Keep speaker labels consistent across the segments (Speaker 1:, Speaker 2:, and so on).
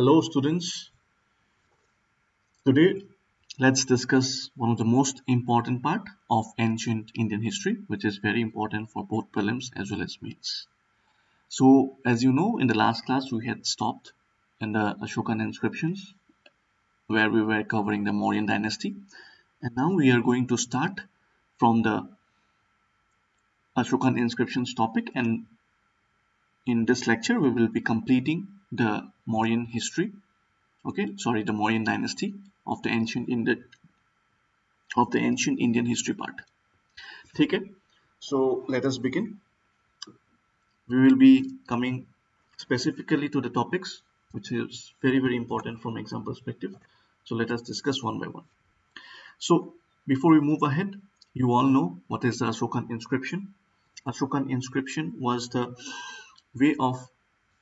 Speaker 1: Hello students. Today let's discuss one of the most important part of ancient Indian history which is very important for both prelims as well as mains. So as you know in the last class we had stopped in the Ashokan inscriptions where we were covering the Mauryan dynasty and now we are going to start from the Ashokan inscriptions topic and in this lecture we will be completing the Mauryan history okay sorry the Mauryan dynasty of the ancient Indian of the ancient Indian history part. Okay so let us begin. We will be coming specifically to the topics which is very very important from exam perspective. So let us discuss one by one. So before we move ahead you all know what is the Ashokan inscription. Ashokan inscription was the way of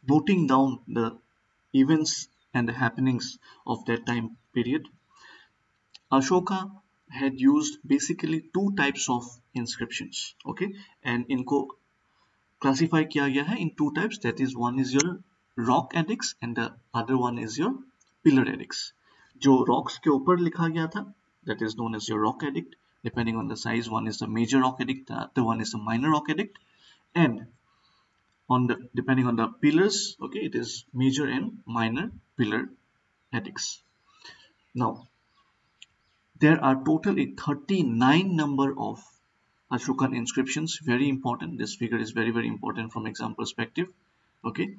Speaker 1: noting down the events and the happenings of that time period. Ashoka had used basically two types of inscriptions okay and इनको classify किया गया है in two types that is one is your rock edicts and the other one is your pillar edicts जो rocks के ऊपर लिखा गया था that is known as your rock edict depending on the size one is the major rock edict the other one is the minor rock edict and on the depending on the pillars okay it is major and minor pillar edicts now there are totally 39 number of Ashokan inscriptions. Very important. This figure is very very important from exam perspective okay?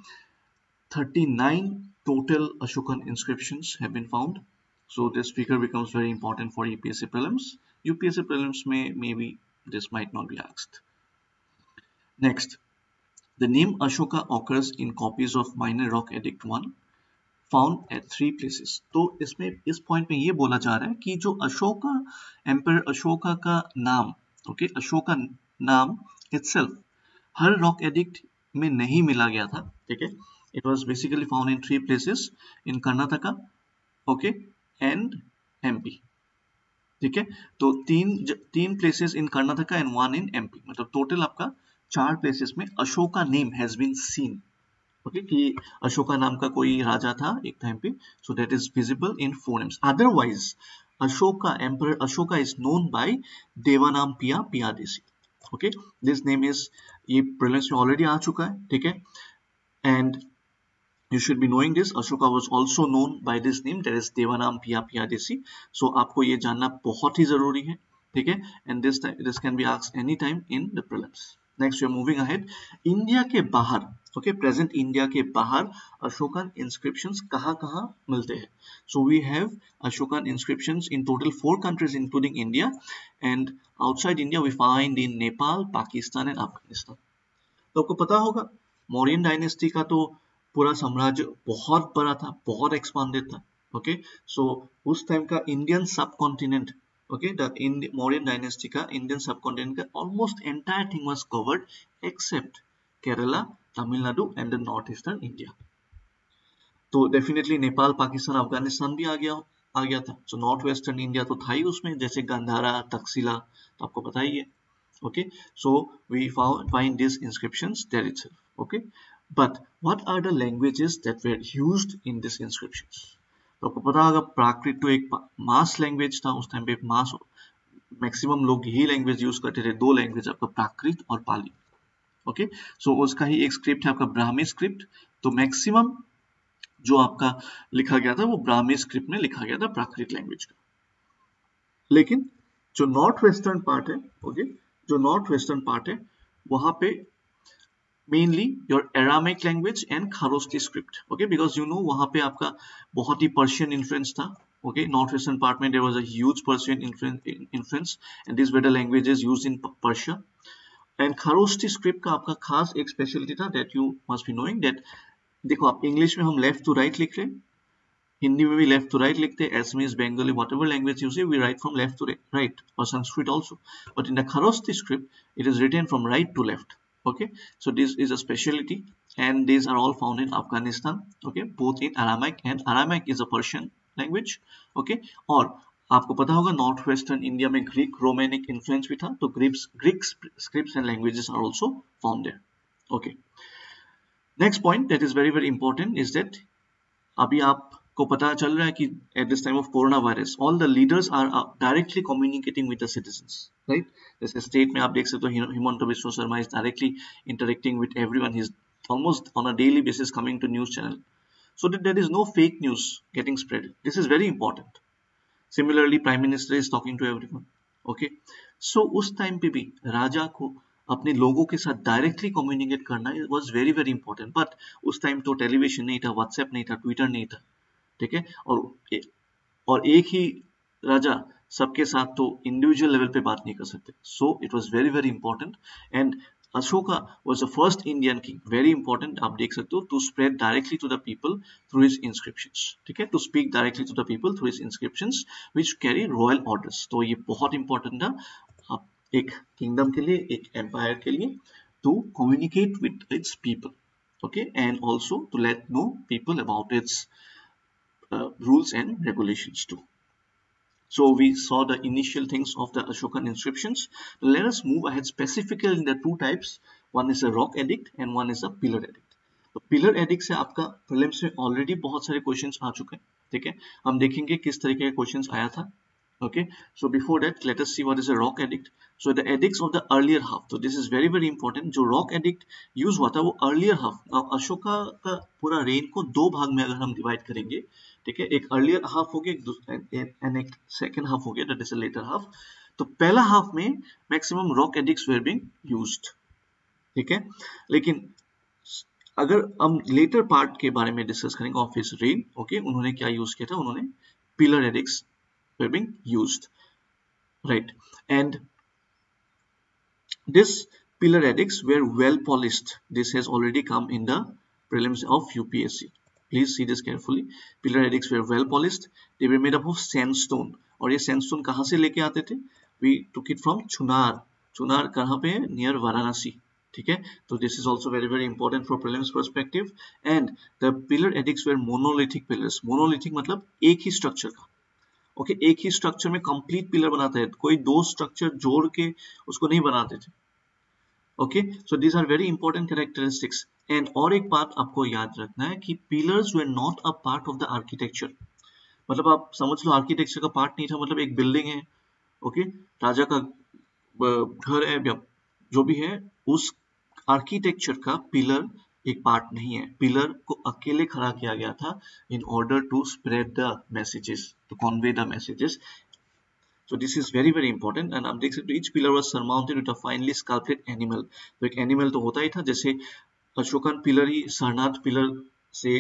Speaker 1: 39 total Ashokan inscriptions have been found. So this figure becomes very important for UPSC prelims. UPSC prelims may maybe this might not be asked. Next, the name Ashoka occurs in copies of Minor Rock Edict 1 found at three places. तो इसमें इस point में ये बोला जा रहा है कि जो अशोका एम्पर अशोका का नाम ओके okay, अशोका नाम itself हर रॉक एडिक्ट में नहीं मिला गया था ठीक है it was basically found in three places in Karnataka okay and MP ठीक है तो तीन तीन places in Karnataka and one in MP मतलब टोटल आपका चार प्लेसेस में Ashoka name has been seen okay कि अशोका नाम का कोई राजा था एक टाइम पे so that is visible in four names otherwise Ashoka emperor Ashoka is known by Devanampiya Piyadasi. Okay this name is ये प्रिलिम्स में ऑलरेडी आ चुका है, ठीक है? And you should be knowing this ashoka was also known by this name, that is devanam pia pia desi so आपको ये जानना बहुत ही ज़रूरी है, ठीक है? This time this can be asked any time in the prelims. Next you're moving ahead India के बाहर ओके प्रेजेंट इंडिया के बाहर अशोकन इंस्क्रिप्शन कहाँ कहाँ मिलते हैं? So we have Ashokan inscription in total four countries including India and outside India we find in Nepal Pakistan and Afghanistan तो आपको पता होगा मौर्यन डायनेस्टी का तो पूरा साम्राज्य बहुत बड़ा था बहुत एक्सपांडेड था ओके okay? सो so, उस टाइम का Indian subcontinent okay the Mauryan dynasty का इंडियन सब कॉन्टिनेंट का almost entire thing was covered except Kerala Tamil Nadu and the north eastern India तो डेफिनेटली नेपाल पाकिस्तान अफगानिस्तान भी आ गया आ गया था सो नॉर्थ वेस्टर्न इंडिया तो था ही उसमें जैसे गंधारा तकसीला तो आपको पता ही है okay so we found find these inscriptions there itself okay but what are the languages that were used in these inscriptions तो आपको पता होगा प्राकृत तो एक मास लैंग्वेज था उस टाइम पे मास मैक्सिमम लोग यही लैंग्वेज यूज़ करते थे दो लैंग्वेज आपका प्राकृत और पाली। ओके सो so, उसका ही एक स्क्रिप्ट है आपका ब्राह्मी स्क्रिप्ट तो मैक्सिमम जो आपका लिखा गया था वो ब्राह्मी स्क्रिप्ट में लिखा गया था प्राकृत लैंग्वेज का। लेकिन जो नॉर्थ वेस्टर्न पार्ट है ओके जो नॉर्थ वेस्टर्न पार्ट है वहाँ पे mainly your Aramaic language and Kharosthi script okay because you know वहाँ पे आपका बहुत ही पर्शियन इन्फ्लुएंस था, okay? North western part there was a huge persian influence and these were the languages used in persia. And kharosti script का आपका खास एक स्पेशलिटी था that you must be knowing that, देखो आप इंग्लिश में हम लेफ़्ट टू राइट लिख रहे हैं, हिंदी में भी लेफ़्ट टू राइट लिखते हैं Assamese Bengali whatever language use we write from left to right और Sanskrit also but in the Kharosthi script it is written from right to left okay so this is a specialty and these are all found in afghanistan okay both in aramaic and aramaic is a persian language okay और आपको पता होगा north western India में Greek रोमानिक influence भी था तो Greeks Greek scripts and languages are also found there okay next point that is very very important is that अभी आपको पता चल रहा है कि at this time of corona virus all the leaders are directly communicating with the citizens right जैसे state में आप देख सकते हो Himanta Biswa Sarma is directly interacting with everyone he is almost on a daily basis coming to news channel. So that there is no fake news getting spread. This is very important. Similarly, prime minister is talking to everyone, okay? So उस time पे भी राजा को अपने लोगों के साथ directly communicate करना was very very important but उस टाइम तो टेलीविज़न नहीं था व्हाट्सएप नहीं था ट्विटर नहीं था. ठीक है? और ए, और एक ही राजा सबके साथ तो इंडिविजुअल लेवल पे बात नहीं कर सकते। So it was very very important and Ashoka was the first Indian king very important आप देख सकते हो to spread directly to the people through his inscription ठीक है? To speak directly to the people through his inscription which carry royal orders तो ये बहुत important था एक किंगडम के लिए एक एम्पायर के लिए to communicate with its people and also to let know people about its uh, rules and regulations too so we saw the initial things of the ashokan inscriptions let us move ahead specifically in the two types one is a rock edict and one is a pillar edict तो pillar edict से आपका prelims में already बहुत सारे questions आ चुके हैं ठीक है हम देखेंगे किस तरीके का क्वेश्चंस आया था okay so before that let us see what is a rock edict so the edicts of the earlier half so this is very very important जो rock edict use हुआ था वो earlier half now अशोका का पूरा rain को दो भाग में अगर हम डिवाइड करेंगे ठीक है, एक अर्लियर हाफ़ हो गया एंड एक सेकेंड हाफ़ हो गया दैट इज़ लेटर हाफ़ तो पहला हाफ़ में maximum rock edicts were being used ठीक है? लेकिन अगर हम लेटर पार्ट के बारे में डिस्कस करेंगे ऑफ़ हिज रेन ओके उन्होंने क्या यूज़ किया था? उन्होंने pillar edicts were being used, right? And this pillar edicts were well polished. This has already come in the prelims of UPSC please see this carefully. Pillar edicts were well polished. They were made up of sandstone. और ये sandstone कहाँ से लेके आते थे? We took it from Chunar Chunar कहाँ पे है? नियर वाराणसी ठीक है? तो this is also very very important for prelims perspective and the pillar edicts were monolithic pillars monolithic मतलब एक ही स्ट्रक्चर का. ओके okay, एक ही स्ट्रक्चर में कंप्लीट पिलर बनाते हैं. कोई दो स्ट्रक्चर जोड़ के उसको नहीं बनाते थे. Okay so these are very important characteristics and और एक बात आपको याद रखना है कि pillars were not a part of the architecture मतलब आप समझ लो आर्किटेक्चर का पार्ट नहीं था मतलब एक बिल्डिंग है ओके okay? राजा का घर है, या जो भी है, उस आर्किटेक्चर का पिलर एक पार्ट नहीं है। पिलर को अकेले खड़ा किया गया था in order to spread the messages to convey the messages so this is very very important and आप देख सकते हो each pillar was surmounted with a finely sculpted animal. तो एक animal तो होता ही था, जैसे अशोकन पिलर ही सरनाथ पिलर से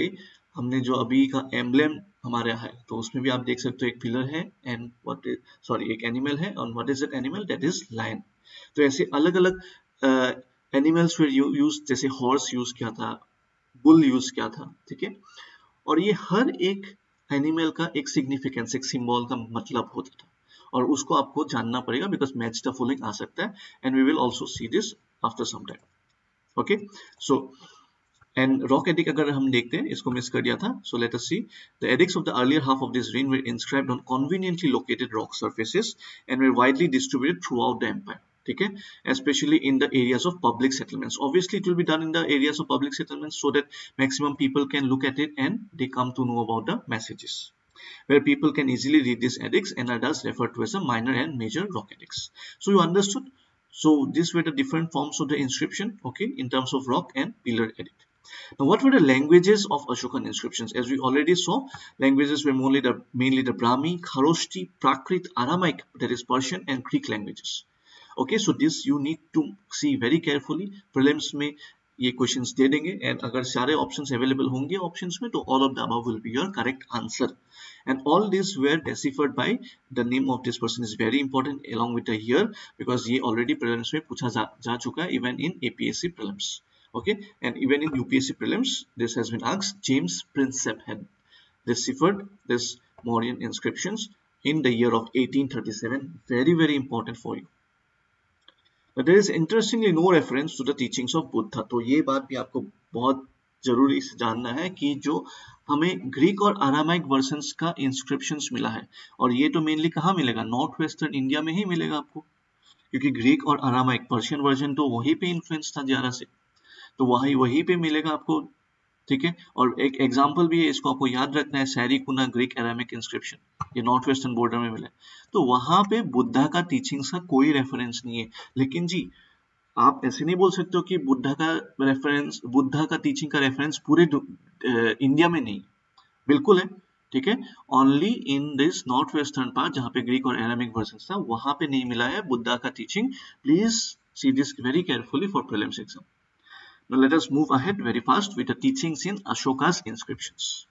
Speaker 1: हमने जो अभी का एम्बलेम हमारे यहाँ है। तो उसमें भी आप देख सकते हो एक पिलर है एंड व्हाट इज़ सॉरी एक एनिमल है और what is that animal that is lion तो ऐसे अलग अलग एनिमल्स फिर यूज़ जैसे हॉर्स यूज़ किया था बुल यूज़ किया था, ठीक है? और ये हर एक एनिमल का एक सिग्निफिकेंस एक सिंबल का मतलब होता था। और उसको आपको जानना पड़ेगा बिकॉज़ मैच द फॉलोइंग आ सकता है and we will also see this after some time okay so and rock edict अगर हम देखते हैं, इसको मिस कर दिया था so let us see the edicts of the earlier half of this reign were inscribed on conveniently located rock surfaces and were widely distributed throughout the empire ठीक है? Especially in the areas of public settlements. Obviously, it will be done in the areas of public settlements so that maximum people can look at it and they come to know about the messages. where people can easily read these edicts and are thus referred to as a minor and major rock edicts so you understood so these were the different forms of the inscription okay in terms of rock and pillar edict now, what were the languages of Ashokan inscriptions? As we already saw, languages were mainly the, mainly the Brahmi, Kharoshti, Prakrit, Aramaic, that is Persian, and Greek languages. Okay so this you need to see very carefully prelims में ये questions दे देंगे and अगर सारे options available होंगे options में तो all of the above will be your correct answer and all these were deciphered by the name of this person is very important along with the year because ये already prelims में पूछा जा, जा चुका है even in APSC prelims okay and even in UPSC prelims this has been asked James Prinsep had deciphered this Mauryan inscriptions in the year of 1837 very very important for you there is interestingly no reference to the teachings of Buddha तो ये बात भी आपको बहुत जरूरी से जानना है कि जो हमें ग्रीक और आरामाइक वर्सन का इंस्क्रिप्शन मिला है। और ये तो मेनली कहाँ मिलेगा? नॉर्थ वेस्टर्न इंडिया में ही मिलेगा आपको। क्योंकि ग्रीक और आरामाइक पर्शियन वर्जन तो वहीं पे इन्फ्लुएंस था ज़्यादा से। तो वही, वहीं पे मिलेगा आपको। ठीक है? और एक एग्ज़ाम्पल भी है, इसको आपको याद रखना है सैरिकुना ग्रीक एरामिक इंस्क्रिप्शन ये नॉर्थ वेस्टर्न बॉर्डर में मिला तो वहाँ पे बुद्धा का टीचिंग्स का कोई रेफरेंस नहीं है। लेकिन जी, आप ऐसे नहीं बोल सकते हो कि बुद्धा का रेफरेंस बुद्धा का टीचिंग का रेफरेंस पूरे इंडिया में नहीं बिल्कुल है ठीक है only in this north western part जहाँ पे ग्रीक और एरामिक वर्जन था वहाँ पे नहीं मिला है बुद्धा का teaching please see this very carefully for prelims exam Now let us move ahead very fast with the teachings in Ashoka's inscriptions.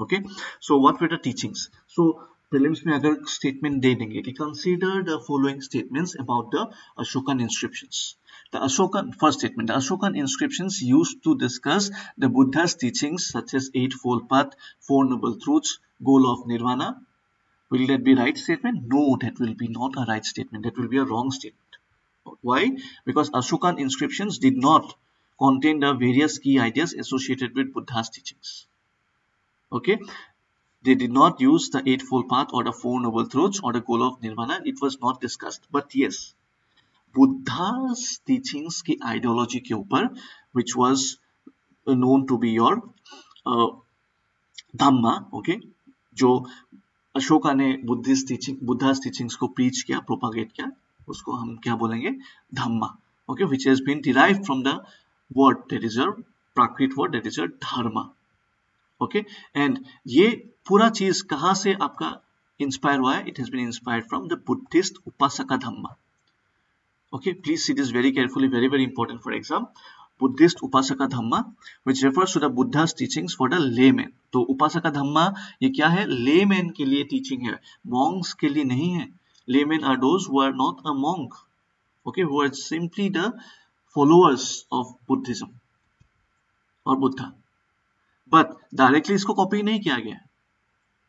Speaker 1: Okay, so what were the teachings? So prelims method statement they negate. Consider the following statements about the Ashokan inscriptions. The Ashokan, first statement, the Ashokan inscriptions used to discuss the Buddha's teachings such as Eightfold Path, Four Noble Truths, Goal of Nirvana. Will that be right statement? No, that will be not a right statement. That will be a wrong statement. Why? Because Ashokan inscriptions did not contain the various key ideas associated with Buddha's teachings okay they did not use the Eightfold Path or the Four Noble Truths or the goal of Nirvana. It was not discussed. But yes, Buddha's teachings की ideology के ऊपर which was known to be your dhamma okay जो अशोका ने Buddhist teaching Buddha's teachings को preach किया propagate किया उसको हम क्या बोलेंगे dhamma okay which has been derive from the word that is your Prakrit word that is your dharma okay and ये पूरा चीज़ कहाँ से आपका इंस्पायर हुआ है? It has been inspired from the Buddhist upasaka dhamma okay please see this very carefully very very important for exam Buddhist upasaka dhamma which refer to the Buddha's teaching for the lay तो उपासका धम्म ये क्या है? Layman के लिए teaching है monks के लिए नहीं है. Layman are those who are not a monk okay who are simply the followers of Buddhism और बुद्धा बट डायरेक्टली इसको कॉपी नहीं किया गया.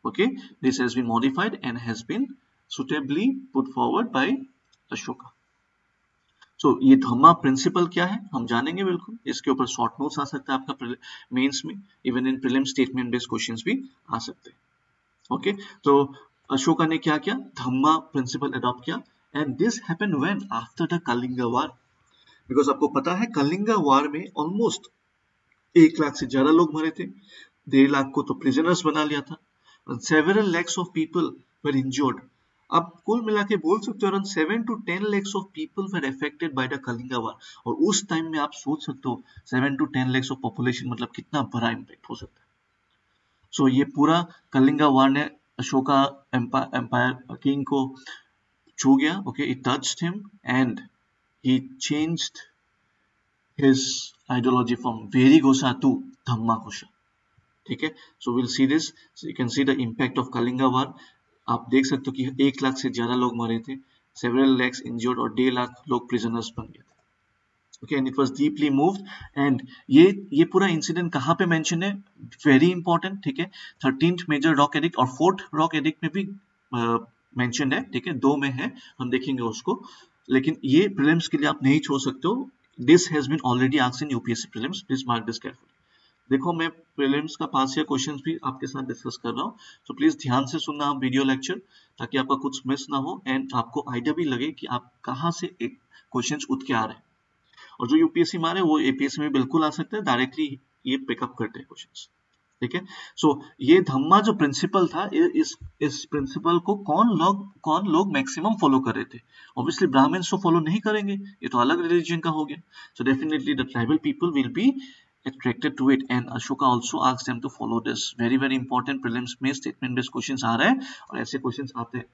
Speaker 1: Okay? This has been modified and has been suitably put forward by Ashoka. So so, ये धम्मा principal क्या है? हम जानेंगे बिल्कुल। इसके ऊपर शॉर्ट नोट्स आ सकता है आपका मेंस में। Even in prelim statement based questions भी आ सकते हैं। ओके तो अशोका ने क्या किया? धम्मा प्रिंसिपल अडॉप्ट किया। And this happen when after the Kalinga war because आपको पता है कलिंगा वार में ऑलमोस्ट एक लाख से ज़्यादा लोग मरे थे। डेढ़ लाख को तो प्रिजनर्स बना लिया था। Several lakhs of people were injured अब कुल मिला के बोल सकते हो around seven to ten lakhs of people were affected by the Kalinga war और उस टाइम में आप सोच सकते हो seven to ten lakhs of population मतलब कितना बड़ा इम्पैक्ट हो सकता है। सो ये पूरा कलिंगा वार ने अशोका एम्पायर किंग को छू गया okay it touched him and he changed his ideology from very gosa to dhamma gosha. ठीक है? So will see this you can see the impact of Kalinga war आप देख सकते हो कि एक लाख से ज़्यादा लोग मरे थे। सेवरल लैक्स इंजर्ड और डेढ़ लाख लोग प्रिजनर्स बन गए थे। Okay and it was deeply moved and ये ये पूरा इंसिडेंट कहाँ पे मेंशन है? वेरी इंपॉर्टेंट ठीक है? थर्टींथ मेजर रॉक एडिक्ट और फोर्थ रॉक एडिक्ट में भी मेंशन uh, है ठीक है? दो में है। हम देखेंगे उसको। लेकिन ये प्रीलिम्स के लिए आप नहीं छोड़ सकते हो। This has been already asked in UPSC prelims please mark this carefully देखो, मैं प्रीलिम्स का पास या क्वेश्चंस भी आपके साथ डिस्कस कर रहा हूँ तो प्लीज़ ध्यान से सुनना आप वीडियो लेक्चर ताकि आपका कुछ मिस ना हो एंड आपको आइडिया भी लगे कि आप कहाँ से एक क्वेश्चन उठ के आ रहे हैं। और जो यूपीएससी मारे, वो एपीएससी में बिल्कुल आ सकते हैं डायरेक्टली ये पिकअप करते हैं क्वेश्चन ठीक है? सो ये धम्मा जो प्रिंसिपल था इस इस प्रिंसिपल को कौन लोग कौन लोग मैक्सिमम फॉलो कर रहे थे? ऑब्वियसली ब्राह्मण्स तो फॉलो नहीं करेंगे, ये तो अलग रिलीजन का हो गया। So definitely the tribal people will be attracted to it. And Ashoka also asked them to follow this. Very very important prelims में statement based questions आ रहे हैं और ऐसे questions आते हैं।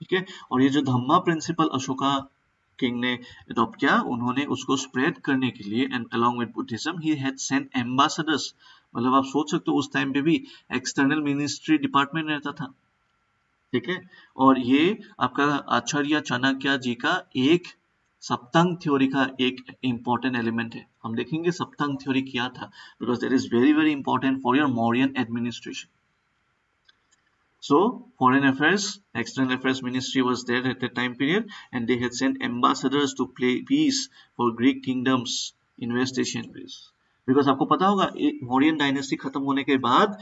Speaker 1: ठीक है? और ये जो धम्मा प्रिंसिपल अशोका किंग ने अडॉप्ट किया, उन्होंने उसको स्प्रेड करने के लिए and along with Buddhism he had sent ambassadors मतलब आप सोच सकते हो, उस टाइम पे भी एक्सटर्नल मिनिस्ट्री डिपार्टमेंट रहता था। ठीक है? और ये आपका आचार्य चाणक्य जी का एक सप्तंग थ्योरी का एक इंपॉर्टेंट एलिमेंट है। हम देखेंगे सप्तंग थ्योरी क्या था because that is very very important for your Mauryan administration So, Foreign Affairs, External Affairs Ministry was there at that time period and they had sent ambassadors to play peace for Greek kingdoms in West Asian Greece. Because आपको पता होगा Mauryan dynasty खत्म होने के बाद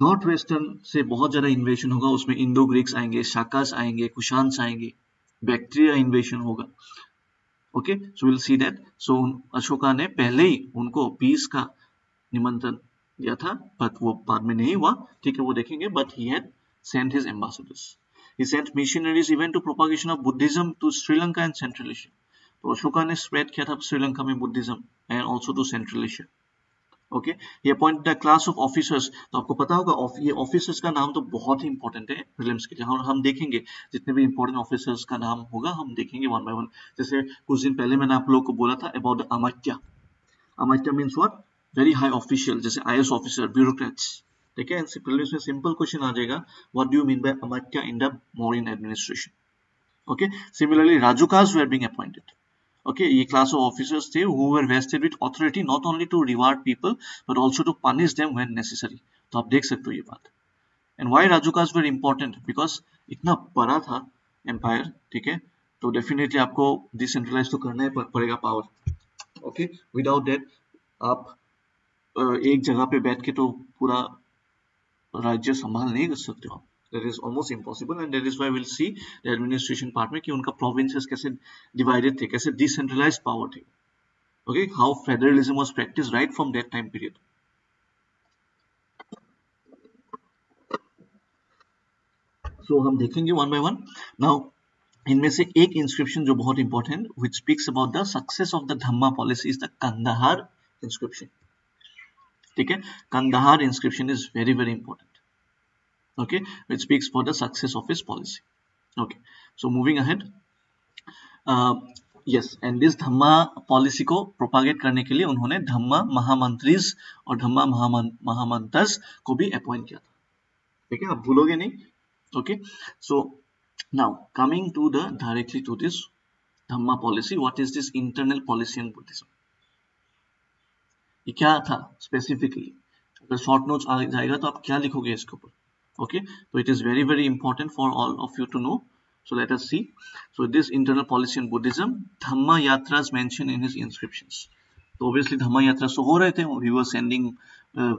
Speaker 1: north western से बहुत ज़्यादा इन्वेशन होगा उसमें इंडो ग्रीक्स आएँगे शाकास आएँगे कुशांस आएँगे बैक्टीरिया इन्वेशन होगा okay so will see that so Ashoka ने पहले ही उनको पीस का निमंत्रण दिया था बट वो बाद में नहीं हुआ। ठीक है, वो देखेंगे but he had sent his ambassadors he sent missionaries even to propagation buddhism to sri lanka and central asia. तो अशोका ने स्प्रेड किया था श्रीलंका में Buddhism and also to central Asia okay ये appoint the class of officers तो आपको पता होगा ये ऑफिसर्स का नाम तो बहुत ही इंपॉर्टेंट है प्रीलिम्स के लिए। और हम देखेंगे, जितने भी इंपॉर्टेंट ऑफिसर्स का नाम होगा, हम देखेंगे वन बाय वन जैसे कुछ दिन पहले मैंने आप लोगों को बोला था about the amatya amatya means what very high official जैसे आई ऑफिसर ब्यूरोक्रेट्स ठीक है? प्रीलिम्स में सिंपल क्वेश्चन आ जाएगा what do you mean by amatya in the Mauryan administration okay similarly rajukas were being appointed okay a class of officers थे who were vested with authority not only to reward people, but also to punish them when necessary. तो आप देख सकते हो ये बात। And why rajukas were important because इतना बड़ा था एम्पायर ठीक है? तो डेफिनेटली आपको डिसेंट्रलाइज तो करना ही पड़ेगा पावर ओके विदाउट दैट आप एक जगह पे बैठ के तो पूरा राज्य संभाल नहीं कर सकते हो that is almost impossible and that is why we'll see the administration part में कि उनका provinces कैसे divided थे कैसे decentralized power थे okay how federalism was practiced right from that time period so हम देखेंगे one by one now इनमें से एक इंस्क्रिप्शन जो बहुत important which speaks about the success of the dhamma policy is the Kandahar inscription ठीक है Kandahar inscription is very very important okay which speaks for the success of his policy. Okay so moving ahead. Uh, yes and this dhamma policy को propagate करने के लिए उन्होंने धम्मा महामंत्रीज और धम्मा महामंत्रस को भी अपॉइंट किया था। ठीक है आप भूलोगे नहीं? Okay so now coming to the directly to this dhamma policy what is this internal policy in Buddhism क्या था स्पेसिफिकली अगर शॉर्ट नोट्स आ जाएगा तो आप क्या लिखोगे इसके ऊपर? Okay so it is very very important for all of you to know so let us see so this internal policy in buddhism dhamma yatras mentioned in his inscriptions so obviously dhamma yatras so ho rahe the we were sending uh,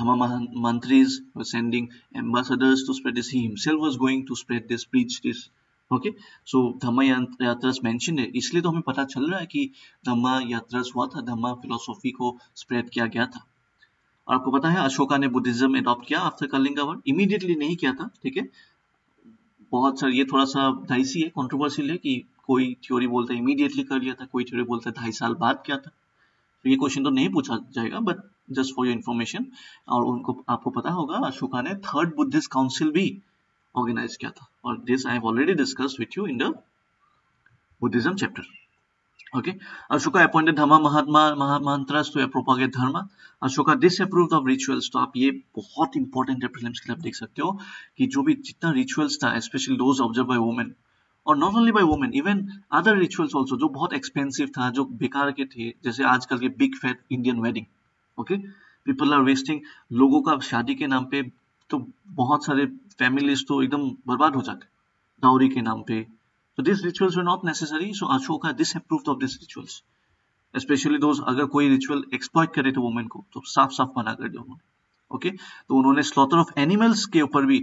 Speaker 1: dhamma mantris were sending ambassadors to spread this he himself was going to spread this preach this okay so dhamma yatras mention है इसलिए तो हमें पता चल रहा है कि धम्मा यात्रास हुआ था धम्मा फिलोसॉफी को स्प्रेड किया गया था और आपको पता है, अशोका ने बुद्धिज्म एडॉप्ट किया आफ्टर कलिंगा वन इमीडिएटली नहीं किया था, ठीक है? बहुत सारा, ये थोड़ा सा डाइसी है कॉन्ट्रोवर्सियल है कि कोई थ्योरी बोलता है इमीडिएटली कर लिया था, कोई थ्योरी बोलता है ढाई साल बाद किया था। तो ये क्वेश्चन तो नहीं पूछा जाएगा but just for your information और उनको, आपको पता होगा, अशोका ने थर्ड बुद्धिस्ट काउंसिल भी ऑर्गेनाइज किया था। और this I have already discuss with you in the Buddhism chapter Okay, Ashoka appointed Dhamma Mahatma Mahamantras to propagate dharma. Ashoka disapproved of rituals. तो आप ये बहुत इंपॉर्टेंट है प्रीलिम्स के लिए आप देख सकते हो कि जो भी जितना रिचुअल्स था specially those observe by women और not only by women even other rituals also जो बहुत एक्सपेंसिव था जो बेकार के थे जैसे आजकल के big fat Indian wedding okay people are wasting लोगों का शादी के नाम पे तो बहुत सारे फैमिलीज़ तो एकदम बर्बाद हो जाते डाउरी के नाम पे So these rituals were not necessary. So Ashoka disapproved of these rituals. Especially those अगर कोई ritual exploit करे तो women तो साफ़ साफ़ मना कर दिया उन्होंने ओके okay? तो उन्होंने स्लॉटर ऑफ़ एनिमल्स के ऊपर भी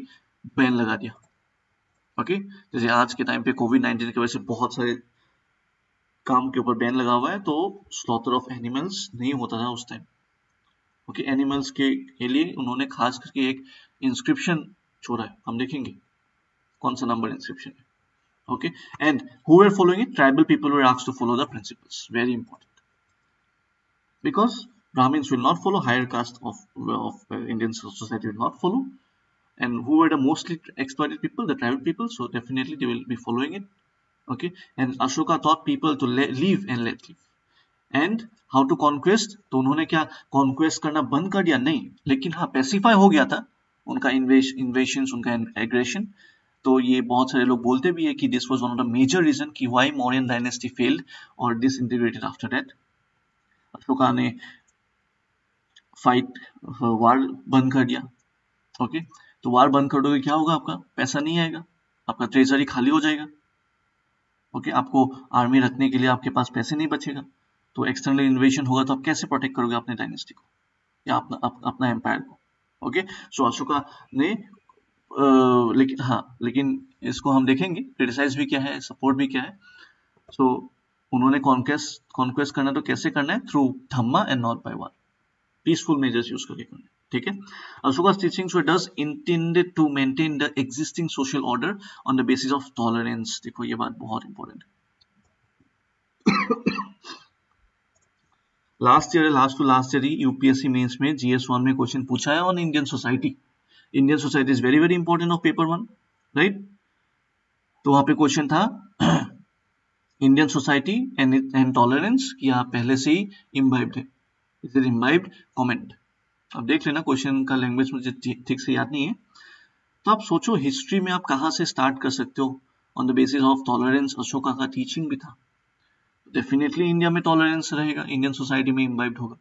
Speaker 1: बैन लगा दिया ओके? जैसे आज के टाइम पे कोविड नाइन्टीन की वजह से बहुत सारे काम के ऊपर बैन लगा हुआ है तो स्लॉटर ऑफ़ एनिमल्स नहीं होता था उस टाइम ओके एनिमल्स के, के लिए उन्होंने खास करके एक इंस्क्रिप्शन छोड़ा है हम देखेंगे कौन सा नंबर इंस्क्रिप्शन है okay and who were following it tribal people were asked to follow the principles very important because brahmins will not follow higher caste of, of uh, indian society will not follow and who were the mostly exploited people the tribal people so definitely they will be following it okay and ashoka taught people to live and let live and how to conquest तो उन्होंने क्या conquest करना बंद कर दिया नहीं लेकिन हाँ पेसिफाई हो गया था उनका इन्वेशन उनका एग्रेशन तो ये बहुत सारे लोग बोलते भी है कि this was one of the major reason कि व्हाई मौर्यन डायनेस्टी फेल्ड और डिसइंटीग्रेटेड आफ्टर दैट अशोका ने फाइट वार बंद कर दिया ओके तो वार बंद कर दोगे क्या होगा आपका? पैसा नहीं आएगा आपका ट्रेजरी खाली हो जाएगा ओके आपको आर्मी रखने के लिए आपके पास पैसे नहीं बचेगा। तो एक्सटर्नल इन्वेशन होगा तो आप कैसे प्रोटेक्ट करोगे अपने डायनेस्टी को या अपना अप, अपना एम्पायर को ओके सो अशोका ने लेकिन हाँ लेकिन इसको हम देखेंगे क्रिटिसाइज भी क्या है सपोर्ट भी क्या है। सो so, उन्होंने कॉन्क्वेस्ट कॉन्क्वेस्ट करना तो कैसे करना है? Through dhamma and not by one peaceful measures use करके करना ठीक है? Ashoka's teachings were thus intended to maintain the existing social order on the basis of tolerance. देखो ये बात बहुत इंपॉर्टेंट है। Last year last to last year UPSC mains में जीएस वन में क्वेश्चन पूछा है on Indian society Indian society is very very important of paper one right तो वहाँ पे क्वेश्चन था Indian society and and tolerance कि आप पहले से ही इम्बाइब्ड है। इज़ इज़ इम्बाइब्ड कमेंट अब देख लेना क्वेश्चन का लैंग्वेज मुझे ठीक से याद नहीं है। तो आप सोचो हिस्ट्री में आप कहाँ से स्टार्ट कर सकते हो? On the basis of tolerance Ashoka का टीचिंग भी था। डेफिनेटली इंडिया में टॉलरेंस रहेगा इंडियन सोसाइटी में इम्बाइब्ड होगा।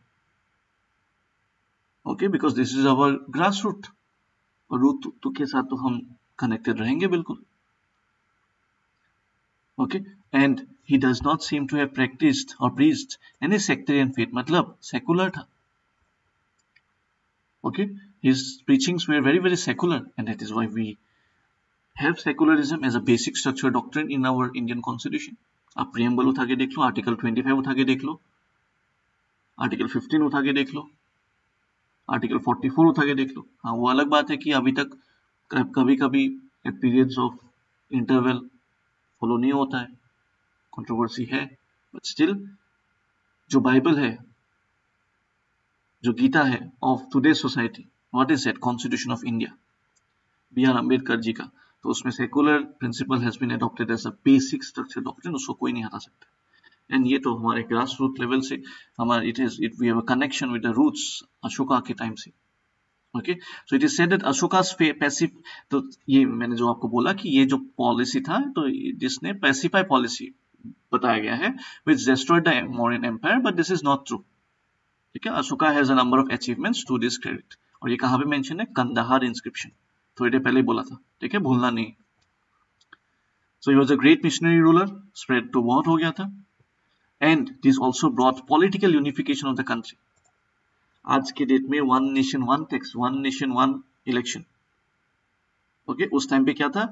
Speaker 1: Okay because this is our grass root और रूट टू तो, तो के साथ तो हम कनेक्टेड रहेंगे बिल्कुल। Okay and he does not seem to have practised और प्रीस्ट एनी सेक्टेरियन फेथ मतलब सेकुलर था। Okay his preachings were very very secular and that is why we have secularism as a basic structure doctrine in our Indian constitution आप preamble उठा के देख लो article twenty five उठा के देख लो article fifteen उठा के देख लो। आर्टिकल 44 उठा के देख लो। हाँ वो अलग बात है कि अभी तक कभी कभी at periods of interval follow नहीं होता है। कंट्रोवर्सी है बट स्टिल जो बाइबल है, जो गीता है of today society what is that constitution of India B R Ambedkar ji का। तो उसमें secular principle has been adopted as a basic structure doctrine उसको कोई नहीं हटा सकता। एंड ये तो हमारे ग्रास रूट लेवल से हमारे it is it we have a connection with the roots Ashoka के टाइम से। Okay so it is said that Ashoka passive तो ये मैंने जो आपको बोला कि ये जो पॉलिसी था तो जिसने पैसिफाई पॉलिसी बताया गया है which destroyed the modern empire but this is not true ठीक है? Ashoka has a number of achievements to this credit और ये कहाँ पे मेंशन है? कंदाहार इंस्क्रिप्शन थोड़ी देर पहले ही बोला था। ठीक है? भूलना नहीं। So he was a great missionary ruler spread to बहुत हो गया था। And this also brought political unification of the country आज के डेट में one nation one tax one nation one election okay उस टाइम पे क्या था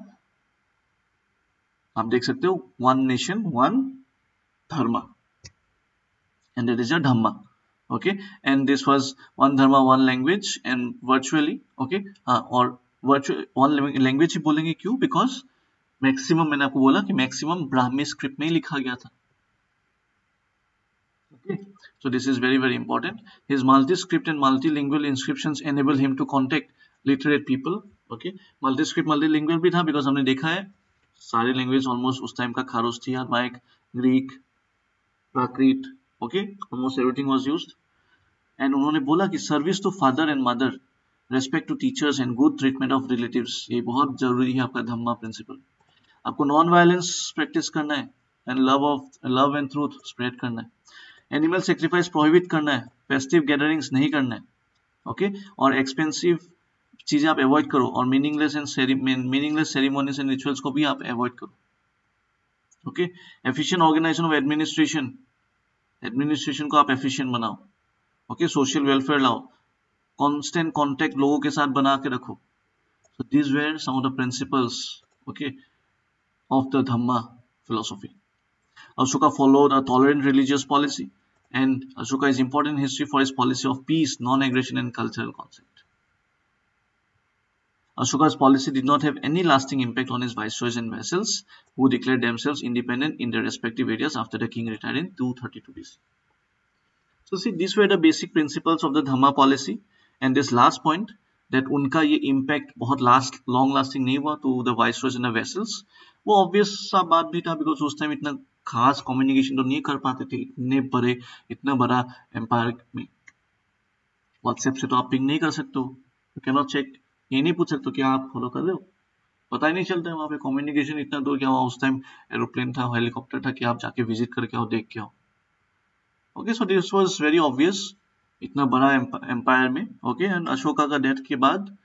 Speaker 1: आप देख सकते हो one nation one dharma and that is a dhamma okay and this was one dharma one language and virtually okay uh, or virtual one language ही बोलेंगे क्यों? बिकॉज़ मैक्सिमम मैंने आपको बोला कि मैक्सिमम ब्राह्मी स्क्रिप्ट में ही लिखा गया था। So this is very very important. His multi-script and multilingual inscriptions enable him to contact literate people, okay? Multi-script, multilingual भी था, because हमने देखा है, सारे लैंग्वेज ऑलमोस्ट उस टाइम का Kharosthi Aramaic Greek, Prakrit okay almost everything was used and उन्होंने बोला कि service to father and mother respect to teachers and good treatment of relatives ये बहुत ज़रूरी है आपका धम्मा प्रिंसिपल आपको नॉन वायलेंस प्रैक्टिस करना है and love of love and truth spread करना है. एनिमल सेक्रीफाइस प्रोहिबिट करना है फेस्टिव गैदरिंग्स नहीं करना है ओके okay? और एक्सपेंसिव चीज़ें आप अवॉइड करो और meaningless and meaningless ceremonies and rituals को भी आप अवॉइड करो okay efficient organization of administration administration को आप एफिशिएंट बनाओ ओके सोशल वेलफेयर लाओ, constant contact लोगों के साथ बना के रखो। So these were some of the principles, okay, of the dhamma philosophy. Ashoka followed a tolerant religious policy. and ashoka is important in history for his policy of peace non-aggression and cultural concept ashoka's policy did not have any lasting impact on his viceroys and vassals who declared themselves independent in their respective areas after the king retired in 232 BC so see these were the basic principles of the dhamma policy and this last point that उनका ये impact बहुत last long lasting नहीं हुआ to the vice in vessels वो obvious सा बात भी था बिकॉज उस टाइम इतना खास कम्युनिकेशन तो नहीं कर पाते थे, इतने बड़े, इतना बड़ा एम्पायर में। व्हाट्सएप से तो आप पिंग नहीं कर सकते हो। कैन नॉट चेक ये नहीं पूछ सकते क्या आप फॉलो कर रहे हो। पता ही नहीं चलता है वहाँ पे कम्युनिकेशन इतना दूर क्या हुआ? उस टाइम एरोप्लेन था हेलीकॉप्टर था कि आप जाके विज़िट करके आओ, देख के आओ। Okay so this was very obvious इतना बड़ा एम्पायर में। ओके एंड अशोका का डेथ के बाद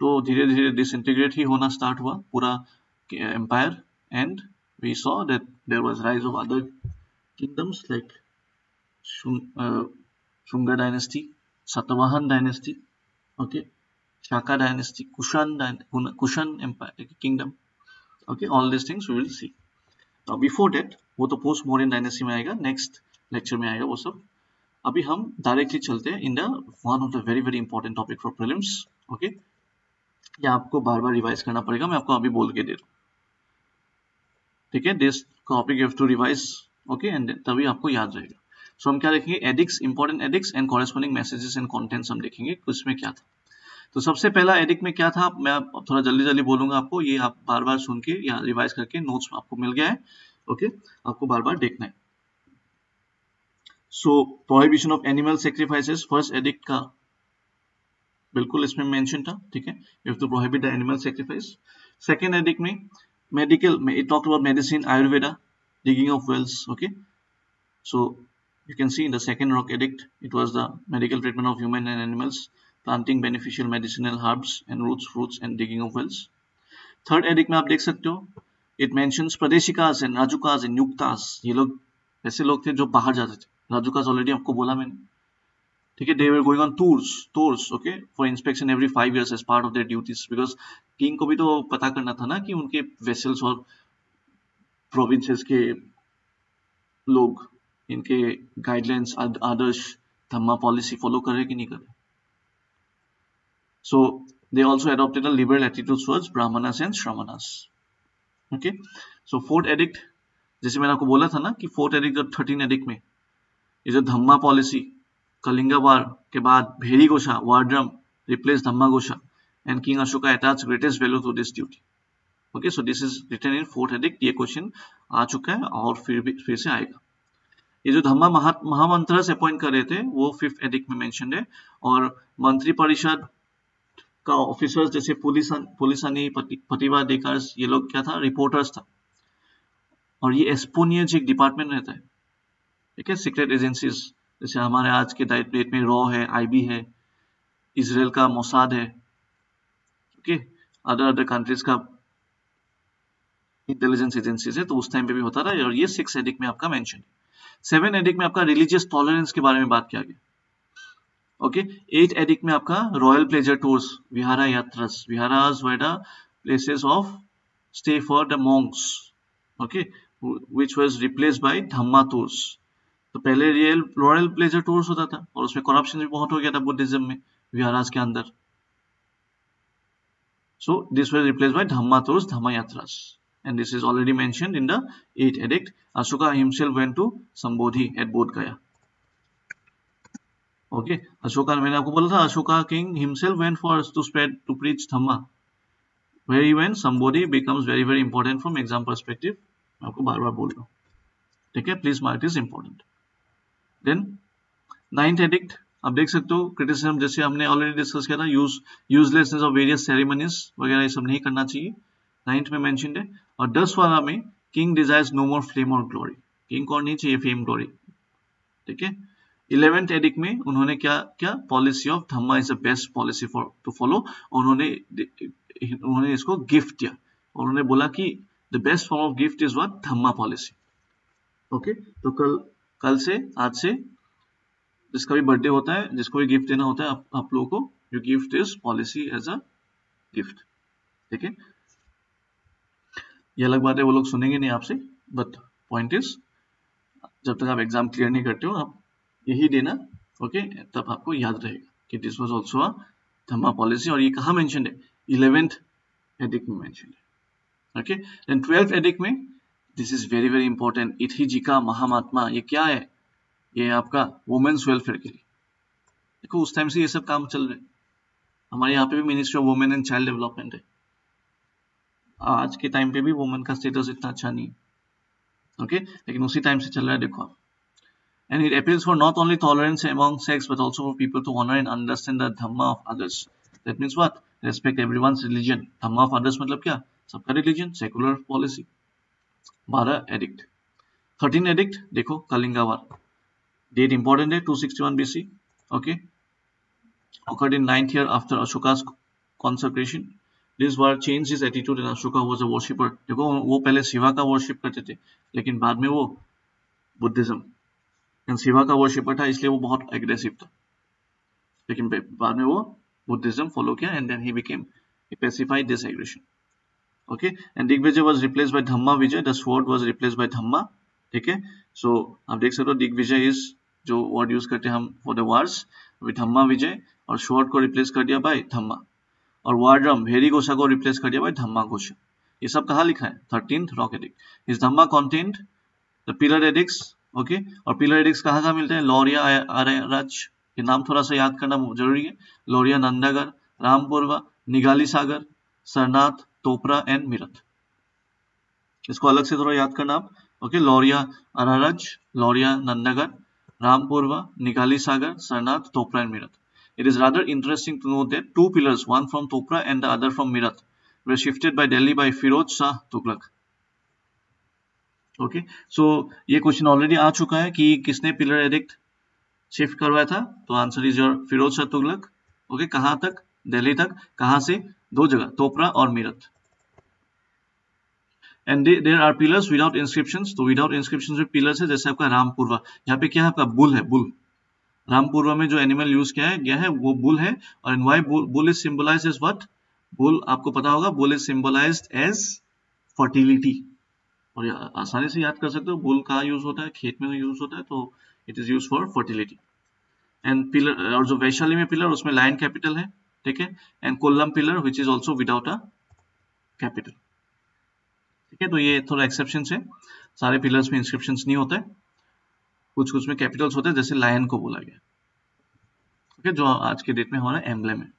Speaker 1: तो धीरे धीरे डिसइंटीग्रेट ही होना स्टार्ट हुआ, पूरा empire and we saw that there was rise of other kingdoms like Shunga dynasty Satavahana dynasty okay Shaka dynasty Kushan Kushan empire kingdom okay, all these things we will see. तो before that वो तो post modern dynasty में आएगा next lecture में आएगा वो सब। अभी हम डायरेक्टली चलते हैं in the one of the very very important topic for prelims okay या आपको बार बार रिवाइज करना पड़ेगा, मैं आपको अभी बोल के दे रहा ठीक है? This you have to revise okay and तभी आपको याद रहेगा। सो so, हम क्या देखेंगे? Edicts important edicts and corresponding messages and contents हम देखेंगे उसमें क्या था। तो सबसे पहला एडिक में क्या था? मैं थोड़ा जल्दी जल्दी बोलूँगा आपको। ये आप बार बार सुन के या रिवाइज करके नोट्स आपको मिल गया है ओके आपको बार बार देखना है। So prohibition of animal sacrifices first edict का बिल्कुल इसमें मेंशन था ठीक है? You to prohibit the animal sacrifice second edict में मेडिकल में it talked about medicine Ayurveda digging of wells okay so you can see in the second rock edict it was the medical treatment of human and animals planting beneficial medicinal herbs and roots fruits and digging of wells third edict में आप देख सकते हो it mentions pradeshikas and rajukas and yuktas ये लोग ऐसे लोग थे जो बाहर जाते थे rajukas ऑलरेडी आपको बोला मैंने ठीक है they were going on tours tours okay for inspection every five years as part of their duties because king को भी तो पता करना था ना कि उनके वेसल्स और प्रोविंसेस के लोग इनके गाइडलाइंस आदर्श धम्मा पॉलिसी फॉलो कर रहे कि नहीं कर रहे they also adopted a liberal attitude towards Brahmanas and Shramanas. Okay. So fourth edict, जैसे मैंने आपको बोला था ना कि फोर्थ एडिक्ट और थर्टीन एडिक्ट में ये जो धम्मा पॉलिसी कलिंगा वार के बाद bheri ghosha वार्ड्रम, replace dhamma ghosha and king Ashoka attach greatest value to this duty okay so this is return in fourth edict ये क्वेश्चन आ चुका है और फिर भी, फिर से आएगा। ये जो धम्मा महामंत्र से अपॉइंट कर रहे थे, वो फिफ्थ एडिक्ट में मेंशन है और मंत्री परिषद का ऑफिसर्स जैसे पुलिस पुलिसानी प्रतिवादिकार्स ये लोग क्या था? रिपोर्टर्स था। और ये एस्पोनियज एक डिपार्टमेंट रहता है। ठीक है? सीक्रेट एजेंसीज जैसे हमारे आज के डेट में रॉ है, आईबी है इसराइल का मोसाद है, ओके? अदर अदर कंट्रीज़ का इंटेलिजेंस एजेंसीज है तो उस टाइम पे भी होता था और ये सिक्स एडिक में आपका मेंशन है। सेवन एडिक में आपका रिलीजियस टॉलरेंस के बारे में बात किया गया। ओके? एट एडिक में आपका royal pleasure tours vihara yatras viharas were places of stay for the monks okay? Which was replace by dhamma tours तो पहले रियल रॉयल प्लेजर टूर्स होता था और उसमें करप्शन भी बहुत हो गया था बुद्धिज्म में विहारास के अंदर। So, this was replaced by dhamma tours, dhamma yatras. And this is already mentioned in the 8th edict. Ashoka himself went to sambodhi at bodh gaya. Okay Ashoka मैंने आपको बोला था Ashoka king himself went for to spread to preach dhamma very when somebody becomes very very important from exam perspective आपको बार बार बोल रहा हूँ। ठीक है please mark is important then ninth edict आप देख सकते हो क्रिटिसिज्म जैसे हमने ऑलरेडी डिस्कस किया था use uselessness of various ceremonies वगैरह ये सब नहीं करना चाहिए। नाइन्थ में मेंशन है। और दस वाला में king desires no more flame और ग्लोरी किंग को नहीं चाहिए फेम ग्लोरी ठीक है? इलेवेंथ एडिक में उन्होंने क्या क्या? Policy of dhamma is the best policy for to follow उन्होंने उन्होंने इसको गिफ्ट दिया। उन्होंने बोला कि the best form of gift is what dhamma policy okay तो कल कल से आज से जिसका भी बर्थडे होता है जिसको भी गिफ्ट देना होता है आप, लोगों को you gift is policy as a gift ठीक है? ये अलग बात है वो लोग सुनेंगे नहीं आपसे बट पॉइंट इज़ जब तक आप एग्ज़ाम क्लियर नहीं करते हो आप यही देना ओके तब आपको याद रहेगा कि this was also a dhamma policy और ये कहाँ मेंशन है? इलेवेंथ एडिक में मेंशन है। ओके देन ट्वेल्थ एडिक में this is very very important इथिजी का महामात्मा ये क्या है ये आपका वुमेन्स वेलफेयर के लिए देखो उस टाइम से ये सब काम चल रहे हैं हमारे यहाँ पे भी ministry of women and child development है आज के टाइम पे भी वुमेन का स्टेटस इतना अच्छा नहीं है ओके लेकिन उसी टाइम से चल रहा है देखो आप and it appeals for not only tolerance among sects but also for people to honour and understand the dhamma of others that means what respect every one religion dhamma of others मतलब क्या सबका religion secular policy बारह edict thirteen edict देखो Kalinga date important है two sixty one B C okay occurred in ninth year after Ashoka consecration this war change is attitude in Ashoka was a worshipper देखो, वो पहले शिवा का worship करते थे, लेकिन बाद में वो बुद्धिज्म शिवा का वर्शिपर था, इसलिए वो बहुत एग्रेसिव था। लेकिन बाद में वो बुद्धिज्म फॉलो किया and then he became specified digression okay? And digvijay was replaced by dhamma vijay the sword was replaced by dhamma. ठीक है सो आप देख सकते हो दिग्विजय इज़ जो वर्ड यूज़ करते हैं हम for the wars dhamma vijay और शॉर्ट को रिप्लेस कर दिया बाय धम्मा और वार्ड्रम भेरी गोशा को रिप्लेस कर दिया बाय धम्मा गोशा ये सब कहा लिखा है? Thirteen rock edict is dhamma content the pillar edicts okay और पिलर एडिक्स कहाँ कहाँ मिलते हैं? लौरिया राज ये नाम थोड़ा सा याद करना ज़रूरी है। लौरिया नंदागर रामपुरवा निगाली सागर सरनाथ तोपरा एंड मिरत इसको अलग से थोड़ा याद करना आप। Okay Lauriya Araraj Lauriya Nandangarh Rampurva Nigali Sagar Sarnath Topra and Meerut It is rather interesting to note that two pillars, one from Topra and the other from Mirat, were shifted by Delhi by Firoz Shah Tughlaq. Okay so ये question already आ चुका है कि किसने pillar addict shift करवाया था? तो answer is your Firoz Shah Tughlaq okay कहाँ तक? दिल्ली तक? कहाँ से? दो जगह तोपरा और Meerut and there are pillars without inscription तो विदाउट इंस्क्रिप्शन में पिलर्स है, जैसे आपका रामपुरवा, यहाँ पे क्या है आपका बुल है, बुल। रामपुरवा में जो एनिमल यूज़ किया है गया है, वो बुल है। और why bull is symbolise as what bull आपको पता होगा bull is symbolise as fertility और आसानी से याद कर सकते हो बुल कहाँ यूज़ होता है? खेत में यूज़ होता है तो it is use for fertility and pillar और जो वैशाली में पिलर उसमें लाइन कैपिटल है, ठीक है। And Kollam pillar which is also without a capital ठीक है तो ये थोड़ा एक्सेप्शन है। सारे पिलर्स में इंस्क्रिप्शन नहीं होते। कुछ कुछ में कैपिटल्स होते हैं, जैसे लायन को बोला गया। ओके जो आज के डेट में हमारा एम्बलम है।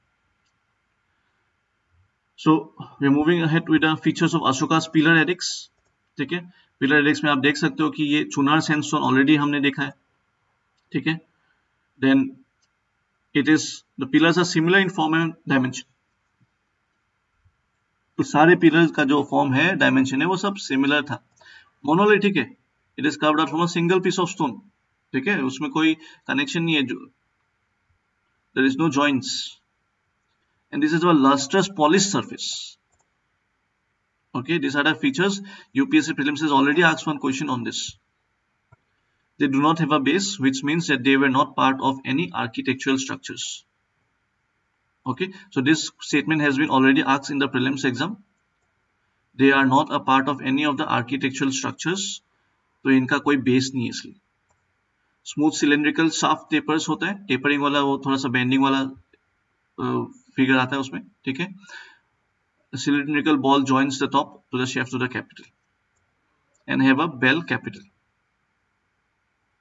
Speaker 1: So we moving ahead with features of Ashoka's pillar edicts ठीक है पिलर एडिक्स में आप देख सकते हो कि ये चुनार सैंडस्टोन ऑलरेडी हमने देखा है। ठीक है then it is the pillars are similar in form and dimension तो सारे पिलर्स का जो फॉर्म है डायमेंशन है वो सब सिमिलर था मोनोलिथिक है it is curved out from a single piece of stone ठीक है उसमें कोई कनेक्शन नहीं है there is no joints and this is a lustrous polished surface okay these are the features upsc prelims has already asked one question on this they do not have a base which means that they were not part of any architectural structures okay so this statement has been already asked in the prelims exam they are not a part of any of the architectural structures तो इनका कोई base नहीं है इसलिए smooth cylindrical साफ़ tapers होता है tapering वाला वो थोड़ा सा बेंडिंग वाला फिगर आता है उसमें ठीक है cylindrical ball joins the top to the shaft to the capital and have a bell capital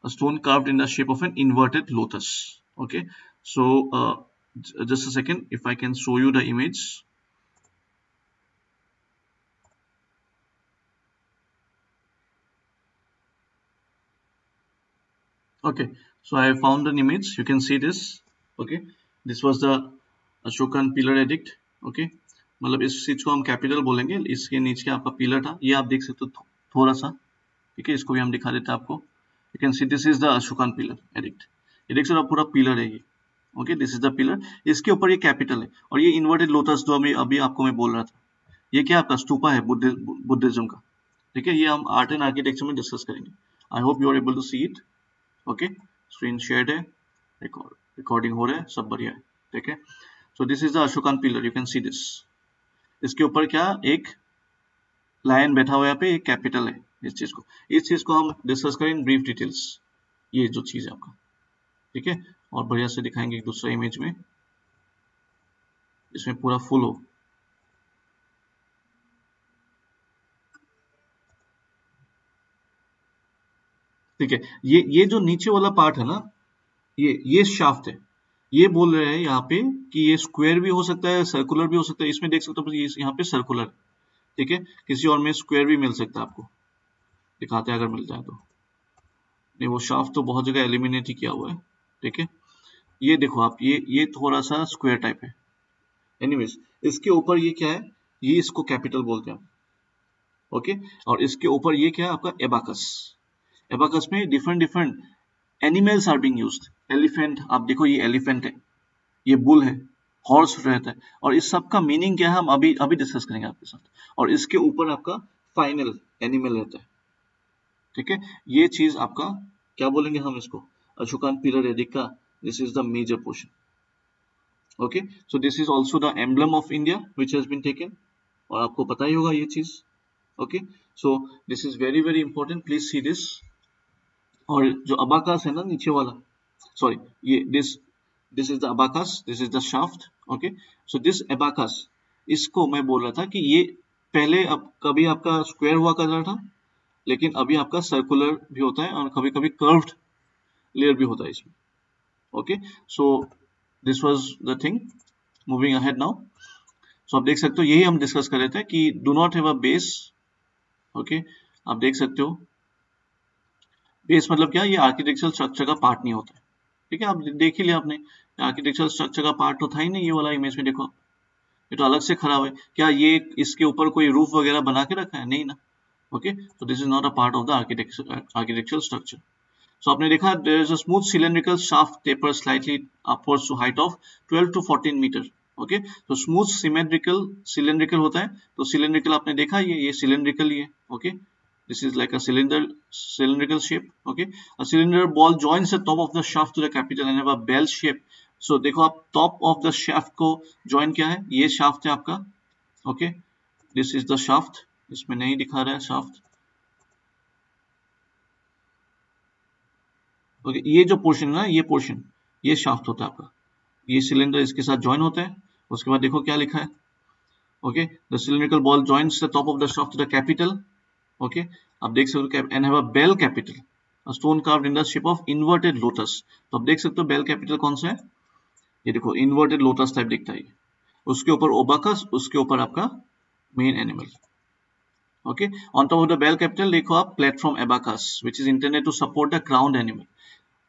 Speaker 1: a stone carved in the shape of an inverted lotus okay so uh, just a second if I can show you the image okay so I found an image you can see this okay this was the Ashokan pillar edict okay मतलब इस चीज़ को हम capital बोलेंगे इसके नीचे आपका pillar था ये आप देख सकते हो थोड़ा सा ठीक है इसको भी हम दिखा देते हैं आपको you can see this is the Ashokan pillar edict ये देख सकते हो पूरा पिलर है ये okay this is the pillar इसके ऊपर ये कैपिटल है। और ये इन्वर्टेड लोटस जो अभी अभी आपको मैं बोल रहा था, ये क्या आपका स्तूपा है बुद्धिज्म का? ठीक है, ये हम आर्ट एंड आर्किटेक्चर में डिस्कस करेंगे। I hope you are able to see it okay screen share है। रिकॉर्डिंग हो रहा है, सब बढ़िया है। ठीक है so this is the Ashokan pillar you can see this इसके ऊपर क्या, एक लाइन बैठा हुआ पे, एक कैपिटल है इस चीज़ को। इस चीज़ को हम डिस्कस करें ब्रीफ डिटेल्स ये जो चीज़ है आपका। ठीक है और बढ़िया से दिखाएँगे एक दूसरा इमेज में। इसमें पूरा फुल हो। ठीक है, ये ये जो नीचे वाला पार्ट है ना, ये ये शाफ्ट है। ये बोल रहे हैं यहाँ पे कि ये स्क्वायर भी हो सकता है सर्कुलर भी हो सकता है। इसमें देख सकते हो यहाँ पे सर्कुलर ठीक है, किसी और में स्क्वायर भी मिल सकता है आपको। दिखाते हैं, अगर मिल जाए तो। नहीं, वो शाफ्ट तो बहुत जगह एलिमिनेट ही किया हुआ है। ठीक है ये देखो आप, ये ये थोड़ा सा स्क्वायर टाइप है। एनीवेज इसके ऊपर ये क्या है? ये इसको कैपिटल बोलते हैं ओके और इसके ऊपर ये क्या है? आपका एबाकस एबाकस में different different animals are being used elephant आप देखो ये एलिफेंट है। ये बुल है। हॉर्स रहता है। और इस सब का मीनिंग क्या है? हम अभी अभी डिस्कस करेंगे आपके साथ। और इसके ऊपर आपका फाइनल एनिमल रहता है। ठीक है? ये चीज़ आपका, क्या बोलेंगे हम इसको? Ashokan pillar edict this is the major portion. Okay? So, this is also the emblem of india, which has been taken. और आपको पता ही होगा ये चीज़। Okay so this is very very important please see this और जो abacus है ना, नीचे वाला। सॉरी ये this this is the abacus this is the shaft okay so this abacus इसको मैं बोल रहा था कि ये पहले अब, कभी आपका स्क्वायर हुआ करता था, लेकिन अभी आपका सर्कुलर भी होता है और कभी कभी कर्व्ड लेयर भी होता है इसमें। Okay so this was the thing moving ahead now so आप देख सकते हो यही हम डिस्कस कर रहे थे कि do not have a base okay आप देख सकते हो। बेस मतलब क्या? ये आर्किटेक्चरल स्ट्रक्चर का पार्ट नहीं होता है। ठीक है आप देख ही लिया आपने। आर्किटेक्चरल स्ट्रक्चर का पार्ट तो था ही नहीं ये वाला इमेज में देखो ये तो अलग से खराब है। क्या ये इसके ऊपर कोई रूफ वगैरह बना के रखा है? नहीं ना। Okay this is not a part of the architecture uh, architectural structure. So आपने देखा there is a smooth cylindrical shaft taper slightly upwards to height of 12 to 14 meter okay तो स्मूथ सिमेट्रिकल सिलेंड्रिकल होता है तो cylindrical आपने देखा ये ये सिलेंड्रिकल ही है okay this is like a cylinder cylindrical shape okay a cylinder ball joins the top of the shaft to the capital and have a bell shape so देखो आप top of the shaft को join क्या है ये shaft है आपका okay this is the shaft इसमें नहीं दिखा रहा है शाफ्ट ओके ये जो पोर्शन है ना, ये पोर्शन ये शाफ्ट होता है आपका। ये सिलेंडर इसके साथ ज्वाइन होता है, उसके बाद देखो क्या लिखा है। Okay the cylindrical ball joints the top of the shaft the capital okay आप देख सकते हो and have a bell capital stone carved in the shape of inverted lotus तो आप देख सकते हो बेल कैपिटल कौन सा है? ये देखो इन्वर्टेड लोटस टाइप दिखता है उसके ऊपर ओबाकस उसके ऊपर आपका main animal okay? On top of the bell capital, देखो आप platform abacus, which is intended to support the crowned animal.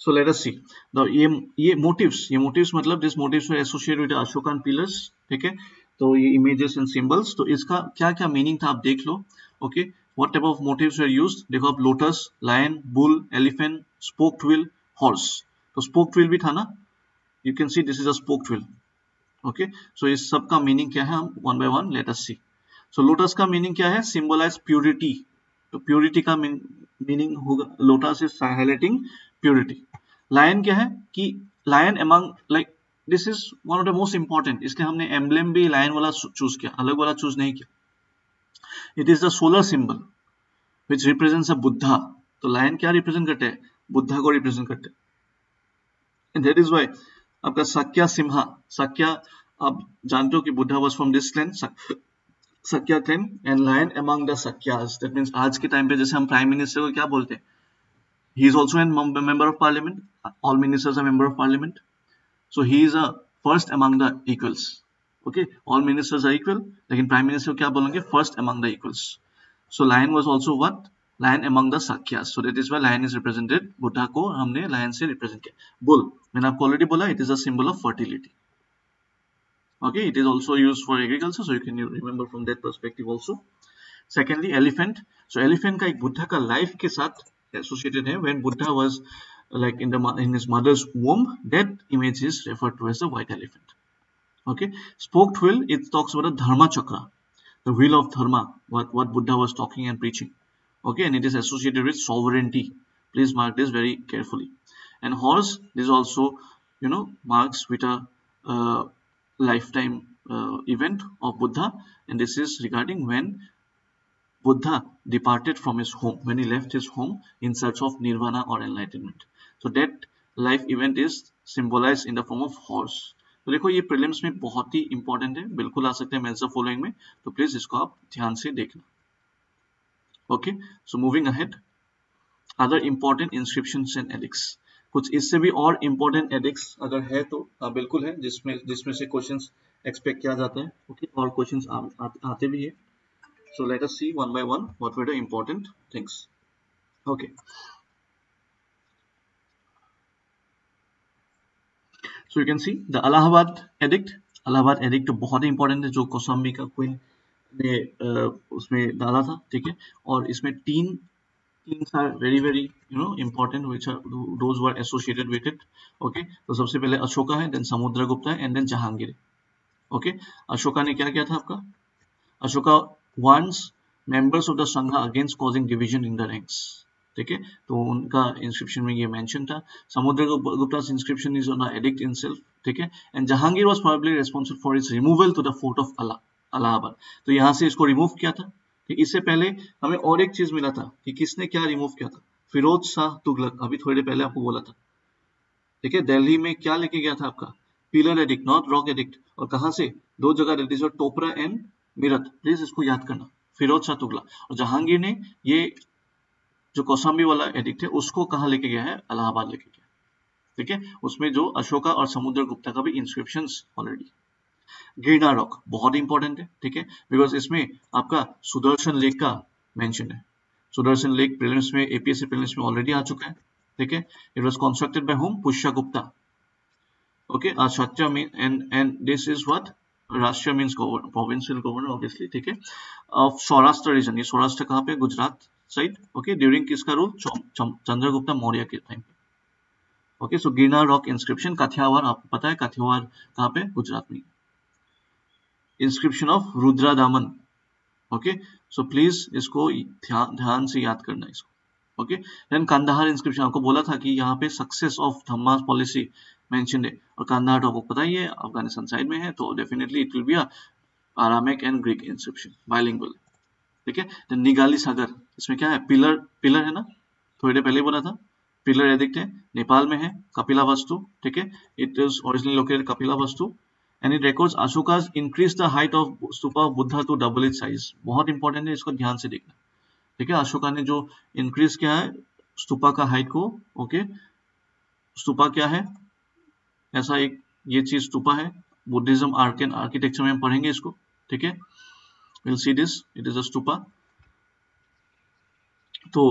Speaker 1: So let us see the ये ये मोटिव्स ये मोटिव्स मतलब this motifs are associated with Ashokan pillars ठीक है? तो ये इमेजेस एंड सिंबल्स तो इसका क्या क्या मीनिंग था आप देख लो okay what type of motifs are used देखो आप lotus lion bull elephant spoked wheel horse तो स्पोक्ड व्हील भी था ना? You can see this is a spoked wheel okay so इस सब का मीनिंग क्या है? हम one by one let us see so lotus का मीनिंग क्या है? सिंबलाइज प्योरिटी तो प्योरिटी का मीनिंग होगा lotus is highlighting purity lion क्या है कि lion among like this is one of the most important इसलिए हमने एम्बलेम भी लायन वाला चूज़ किया, अलग वाला चूज़ नहीं किया। It is the solar symbol which represents a Buddha तो लायन क्या रिप्रेजेंट करते हैं? बुद्धा को रिप्रेजेंट करते हैं। दैट इज़ वाई आपका सक्या सिम्हा सक्या आप जानते हो कि Buddha was from this land Shakya clan and lion among the Shakyas that means आज के टाइम पे जैसे हम प्राइम मिनिस्टर को क्या बोलते हैं? He is also an member of parliament all ministers are member of parliament so he is a first among the equals okay all ministers are equal लेकिन प्राइम मिनिस्टर क्या बोलेंगे first among the equals so lion was also what lion among the Sakyas so that is why lion is represented Buddha को हमने lion से represent किया bull मैंने आपको already बोला it is a symbol of fertility okay it is also used for agriculture so you can remember from that perspective also secondly elephant so elephant का एक बुद्धा का life के साथ associated है when Buddha was like in the in his mother's womb that image is referred to as the white elephant. Okay? Spoked wheel it talks about a dharma chakra. The wheel of dharma what what Buddha was talking and preaching. Okay? And it is associated with sovereignty. Please mark this very carefully. And horse this also you know marks with a uh, lifetime uh, event of Buddha. And this is regarding when Buddha departed from his home, when he left his home in search of nirvana or enlightenment. So that life event is symbolized in the form of horse. तो देखो ये prelims में बहुत ही important है। बिल्कुल आ सकते हैं मेन्स फॉलोइंग में। तो प्लीज़ इसको आप ध्यान से देखना। Okay so moving ahead other important inscription and edicts कुछ इससे भी और इम्पोर्टेंट एडिक्स अगर है तो आ, बिल्कुल है जिसमें जिसमें से क्वेश्चंस एक्सपेक्ट किया जाता है। Okay okay? और क्वेश्चंस आ, आ, आते भी है। So let us see one by one what were the important things okay so you can see the Allahabad edict Allahabad edict तो बहुत ही इंपॉर्टेंट है जो कौसम्बी का क्वीन ने उसमें डाला था ठीक है और इसमें तीन things are very very you know important which are those who are associated with it okay तो सबसे पहले अशोका है देन समुद्रगुप्ता है and then Jahangir okay Ashoka ने क्या किया था आपका Ashoka once members of the sangha against causing division in the ranks ठीक है? तो उनका इंस्क्रिप्शन में ये मेंशन था। Samudra Gupta inscription is on edict in self ठीक है? And Jahangir was probably responsible for its removal to the fort of Allahabad तो यहाँ से इसको रिमूव किया था। इससे पहले हमें और एक चीज़ मिला था कि किसने क्या रिमूव किया था? फिरोज शाह तुगलक, अभी थोड़ी देर पहले आपको बोला था। ठीक है? दिल्ली में क्या लेके गया था आपका? Pillar edict not rock edict और कहा से? दो जगह टोपरा एंड मिरत। प्लीज़ इसको याद करना। फिरोज शाह तुगला और जहांगीर ने ये जो कौसाम्बी वाला एडिक्ट है, उसको कहा लेके गया है? अलाहाबाद लेके गया ठीक है? उसमें जो अशोका और समुद्र गुप्ता का भी इंस्क्रिप्शन ऑलरेडी गिरना रॉक बहुत इंपॉर्टेंट है, ठीक है? बिकॉज़ इसमें आपका सुदर्शन लेक का मेंशन है। सुदर्शन लेक प्रीलिम्स में एपीएससी प्रीलिम्स में ऑलरेडी आ चुका है, ठीक है? It was constructed by home Pushya Gupta and and this is what rashtriya means provincial governor obviously ठीक है? सौराष्ट्र रीजन ये सौराष्ट्र कहाँ पे गुजरात साइड ओके ड्यूरिंग किसका रूल चंद्रगुप्ता मौर्य के टाइम पे okay so Girnar rock inscription Kathiawar आपको पता है काठियावाड़ कहाँ पे? गुजरात में. इंस्क्रिप्शन ऑफ़ रुद्रा दामन ओके सो प्लीज़ इसको ध्यान से याद करना इसको. ओके देन कंदाहार इंस्क्रिप्शन आपको बोला था कि यहाँ पे success of dhamma's policy mentioned है. और कंदाहार आपको पता ही है अफ़गानिस्तान साइड में है तो definitely it will be Aramaic and Greek inscription bilingual ठीक है? निगाली सागर इसमें क्या है? पिलर पिलर है ना? थोड़ी देर पहले बोला था। पिलर एडिक्ट है। नेपाल में है, कपिला वस्तु, ठीक है? It is originally located Kapilavastu. It records Ashoka's increased the height of stupa of Buddha to double its size. बहुत इंपॉर्टेंट है, इसको ध्यान से देखना। ठीक है अशोका ने जो इंक्रीज किया है स्तूपा का हाइट को ओके स्तूपा क्या है? ऐसा एक, ये चीज़ स्तूपा है। बुद्धिज्म आर्क एंड आर्किटेक्चर में हम पढ़ेंगे इसको, ठीक है? Will see this it is a stupa तो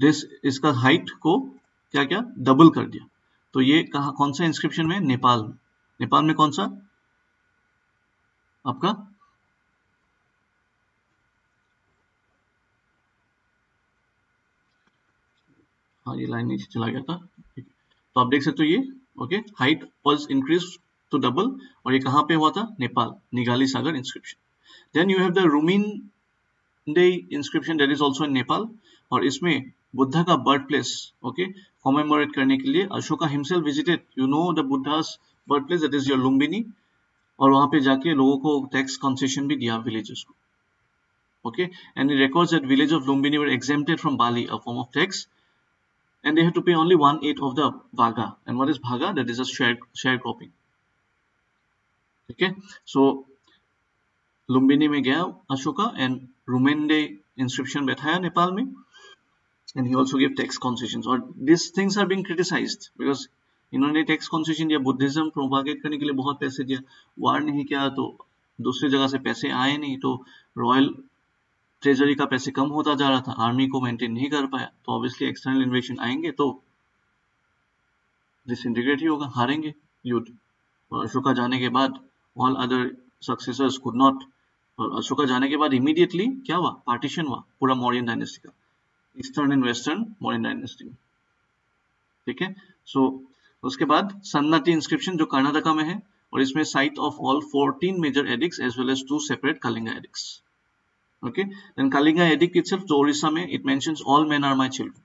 Speaker 1: दिस इसका हाइट को क्या क्या डबल कर दिया। तो ये कहा, कौन सा इंस्क्रिप्शन में? नेपाल में। नेपाल में कौन सा? आपका? हाँ ये लाइन नीचे चला गया था। तो आप देख सकते हो ये okay height was increase to double और ये कहाँ पे हुआ था? Nepal, Nigali Sagar inscription then you have the Rummindei inscription that is also in Nepal और इसमें बुद्धा का बर्थ प्लेस ओके कॉमेमोरेट करने के लिए Ashoka himself visited you know the Buddha's birth place that is your Lumbini और वहाँ पे जाके लोगों को टैक्स कंसेशन भी दिया विलेजेस को okay and records that village of Lumbini were exempted from bali a form of tax and they to pay only one eight of the bhaga and what is bhaga that is a cropping okay so Lumbini में गया Ashoka and रुमेंडे inscription बैठाया नेपाल में, and he also gave tax concessions. or these things are being criticized because इन्होंने tax concession दिया Buddhism propagate करने के लिए बहुत पैसे दिया वार नहीं किया तो दूसरी जगह से पैसे आए नहीं तो रॉयल ट्रेजरी का पैसे कम होता जा रहा था आर्मी को मेंटेन नहीं कर पाया तो ऑब्वियसली एक्सटर्नल इन्वेशन आएँगे तो डिसइंटीग्रेट ही होगा, हारेंगे, युद्ध। और अशोका जाने के बाद all other successors could not और अशोका जाने के बाद इमीडिएटली क्या हुआ? पार्टीशन हुआ, पूरा मॉरियन डायनेस्टी का। Eastern and western Mauryan dynasty ठीक है? सो उसके बाद सन्नाटी इंस्क्रिप्शन जो कर्नाटका में है, और इसमें site of all 14 major edicts as well as two separate Kalinga edicts okay? Then kalinga edict itself जो ओडिशा में, it mentions all men are my children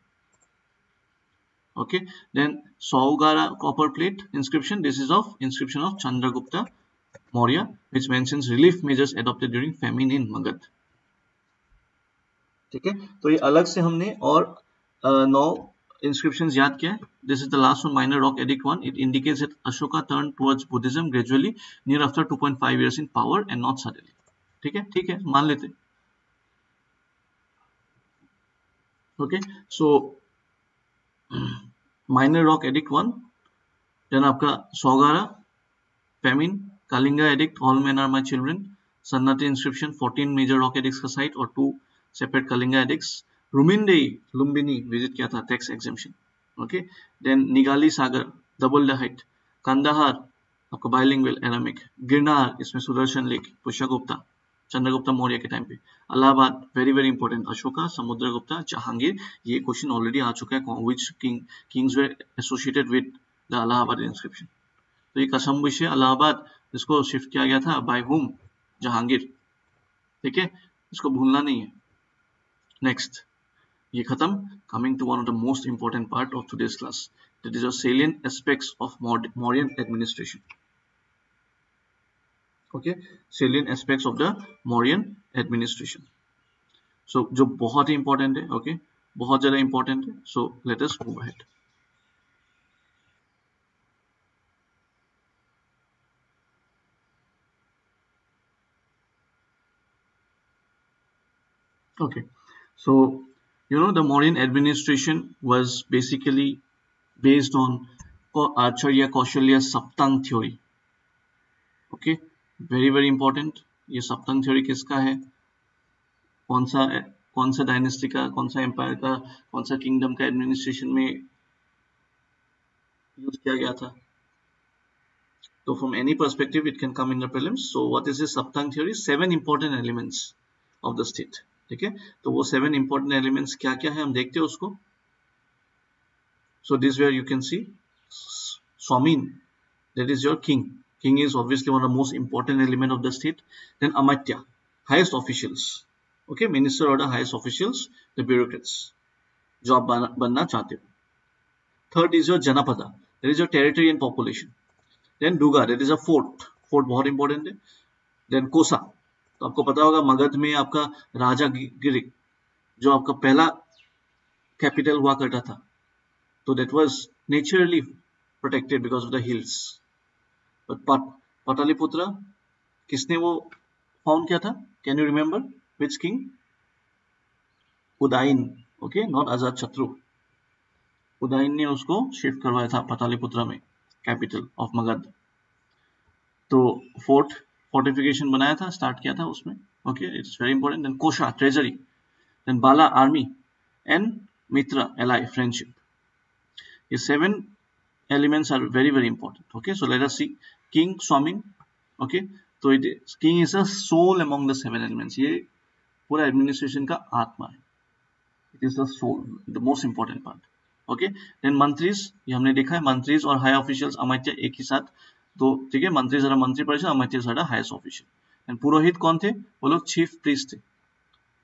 Speaker 1: okay? Then saugara copper plate inscription, this is of inscription of chandragupta maurya which mentions relief measures adopted during famine in magad ठीक है? तो ये अलग से हमने और नौ इंस्क्रिप्शन याद किया this is the last one minor rock edict one it indicates that Ashoka turn towards Buddhism gradually near after 2.5 years in power and not suddenly ठीक है? ठीक है, मान लेते okay so minor rock edict one then आपका Sohgaura famine Kalinga edict all men are my children Sannati inscription 14 major rock edicts का site और two separate Kalinga edicts. Ruminde, Lumbini visit किया tax exemption. Okay. Then Nigali Sagar, double the height. Kandahar, आपका bilingual Aramaic Girnar इसमें Sudarshan lake Pushyagupta Chandragupta Maurya के time पे Allahabad very very important Ashoka Samudragupta Jahangir ये question already आ चुका है which king kings were associated with the Allahabad inscription तो ये कसम विषय अलाहाबाद इसको शिफ्ट किया गया था बाय हुम जहांगीर। ठीक है? इसको भूलना नहीं है। नेक्स्ट ये खत्म। Coming to one of the most important part of today's class that is a salient aspects of Mauryan administration. Okay? Salient aspects of the Mauryan administration. So, जो बहुत ही इंपॉर्टेंट है ओके okay? बहुत ज़्यादा important है so let us move ahead okay. So, you know, the Mauryan administration was basically based on Acharya Kaushalya Saptang theory. Okay? Very very important ये Saptang theory किसका है? कौन सा कौन सा डायनेस्टी का, कौन सा एम्पायर का, कौन सा किंगडम का एडमिनिस्ट्रेशन में यूज़ किया गया था? तो from any perspective it can come in the prelims so what is this Saptang theory seven important elements of the state ठीक है? तो वो सेवन इंपॉर्टेंट एलिमेंट क्या क्या है? हम देखते हैं उसको। So this where you can see swamin that is your king king is obviously one of most important element of the state then amatya highest officials okay minister और highest officials the bureaucrats जो आप बनना चाहते हो third is your janapada there is your territory and population then durga there is a fort fort बहुत important है. Then कोसा तो आपको पता होगा मगध में आपका राजा गिरी जो आपका पहला कैपिटल हुआ करता था। तो that was naturally protected because of the hills but Pataliputra किसने वो फाउंड किया था? Can you remember which king Udayin okay not Ajatashatru Udayin ने उसको शिफ्ट करवाया था पटालीपुत्र में कैपिटल ऑफ़ मगध। तो फोर्ट फोर्टिफिकेशन बनाया था स्टार्ट किया था उसमें। Okay it's very important then kosha treasury then bala army and mitra ally friendship ये seven are very very important. Okay so let us see. King swamin. Okay so it is, king is a soul among the seven elements. ये पूरा administration का आत्मा है। It is the soul the most important part okay then mantris ये हमने देखा है मंत्रीज और हाई ऑफिशियल्स अमात्य एक ही साथ तो ठीक है, मंत्री जरा मंत्री परिषद अमात्य सारा हाईएस्ट ऑफिशियल एंड पुरोहित कौन थे? वो लोग चीफ प्रीस्ट थे।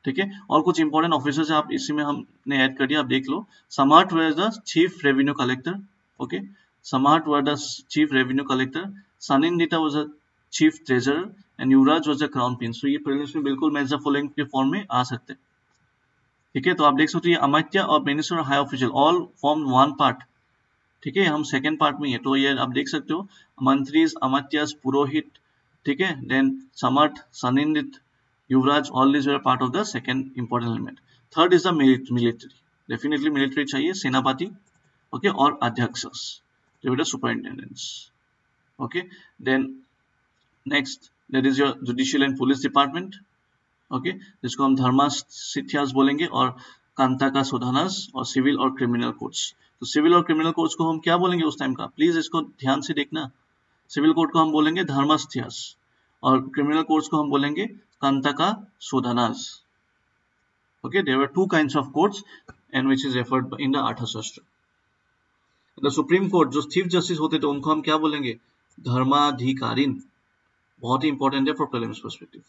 Speaker 1: ठीक है, और कुछ इंपॉर्टेंट ऑफिसर्स आप इसी में हमने ऐड कर दिया, आप देख लो। Samaharta the chief revenue collector okay? Samart was the chief revenue collector sanindita was a chief treasurer, and yuvraj was a crown prince so ये प्रीलिम्स में बिल्कुल द फॉलोइंग के फॉर्म में आ सकते हैं। ठीक है तो आप देख सकते हो, ये अमात्य और minister high official all form one part ठीक है, हम सेकेंड पार्ट में है तो ये आप देख सकते हो, मंत्रीज, अमात्यस, पुरोहित, ठीक है then samaharta sannidhata yuvraj all this part of the second important element third is the military definitely military चाहिए, senapati adhyaksas they were the superintendents, okay, then next, that is your judicial and police department जिसको हम धर्मास बोलेंगे और कांता का सोधानास और civil और criminal courts तो civil और क्रिमिनल कोर्ट्स को हम क्या बोलेंगे उस टाइम का? प्लीज़ इसको ध्यान से देखना। सिविल कोर्ट को हम बोलेंगे धर्मास्थियास और क्रिमिनल कोर्ट्स को हम बोलेंगे kantaka sodhanas. Okay, there were two kinds of courts and which is referred in the Arthashastra. Supreme court जो चीफ जस्टिस होते थे, उनको हम क्या बोलेंगे? धर्माधिकारीन। बहुत ही इंपॉर्टेंट है फॉर प्रीलिम्स पर्सपेक्टिव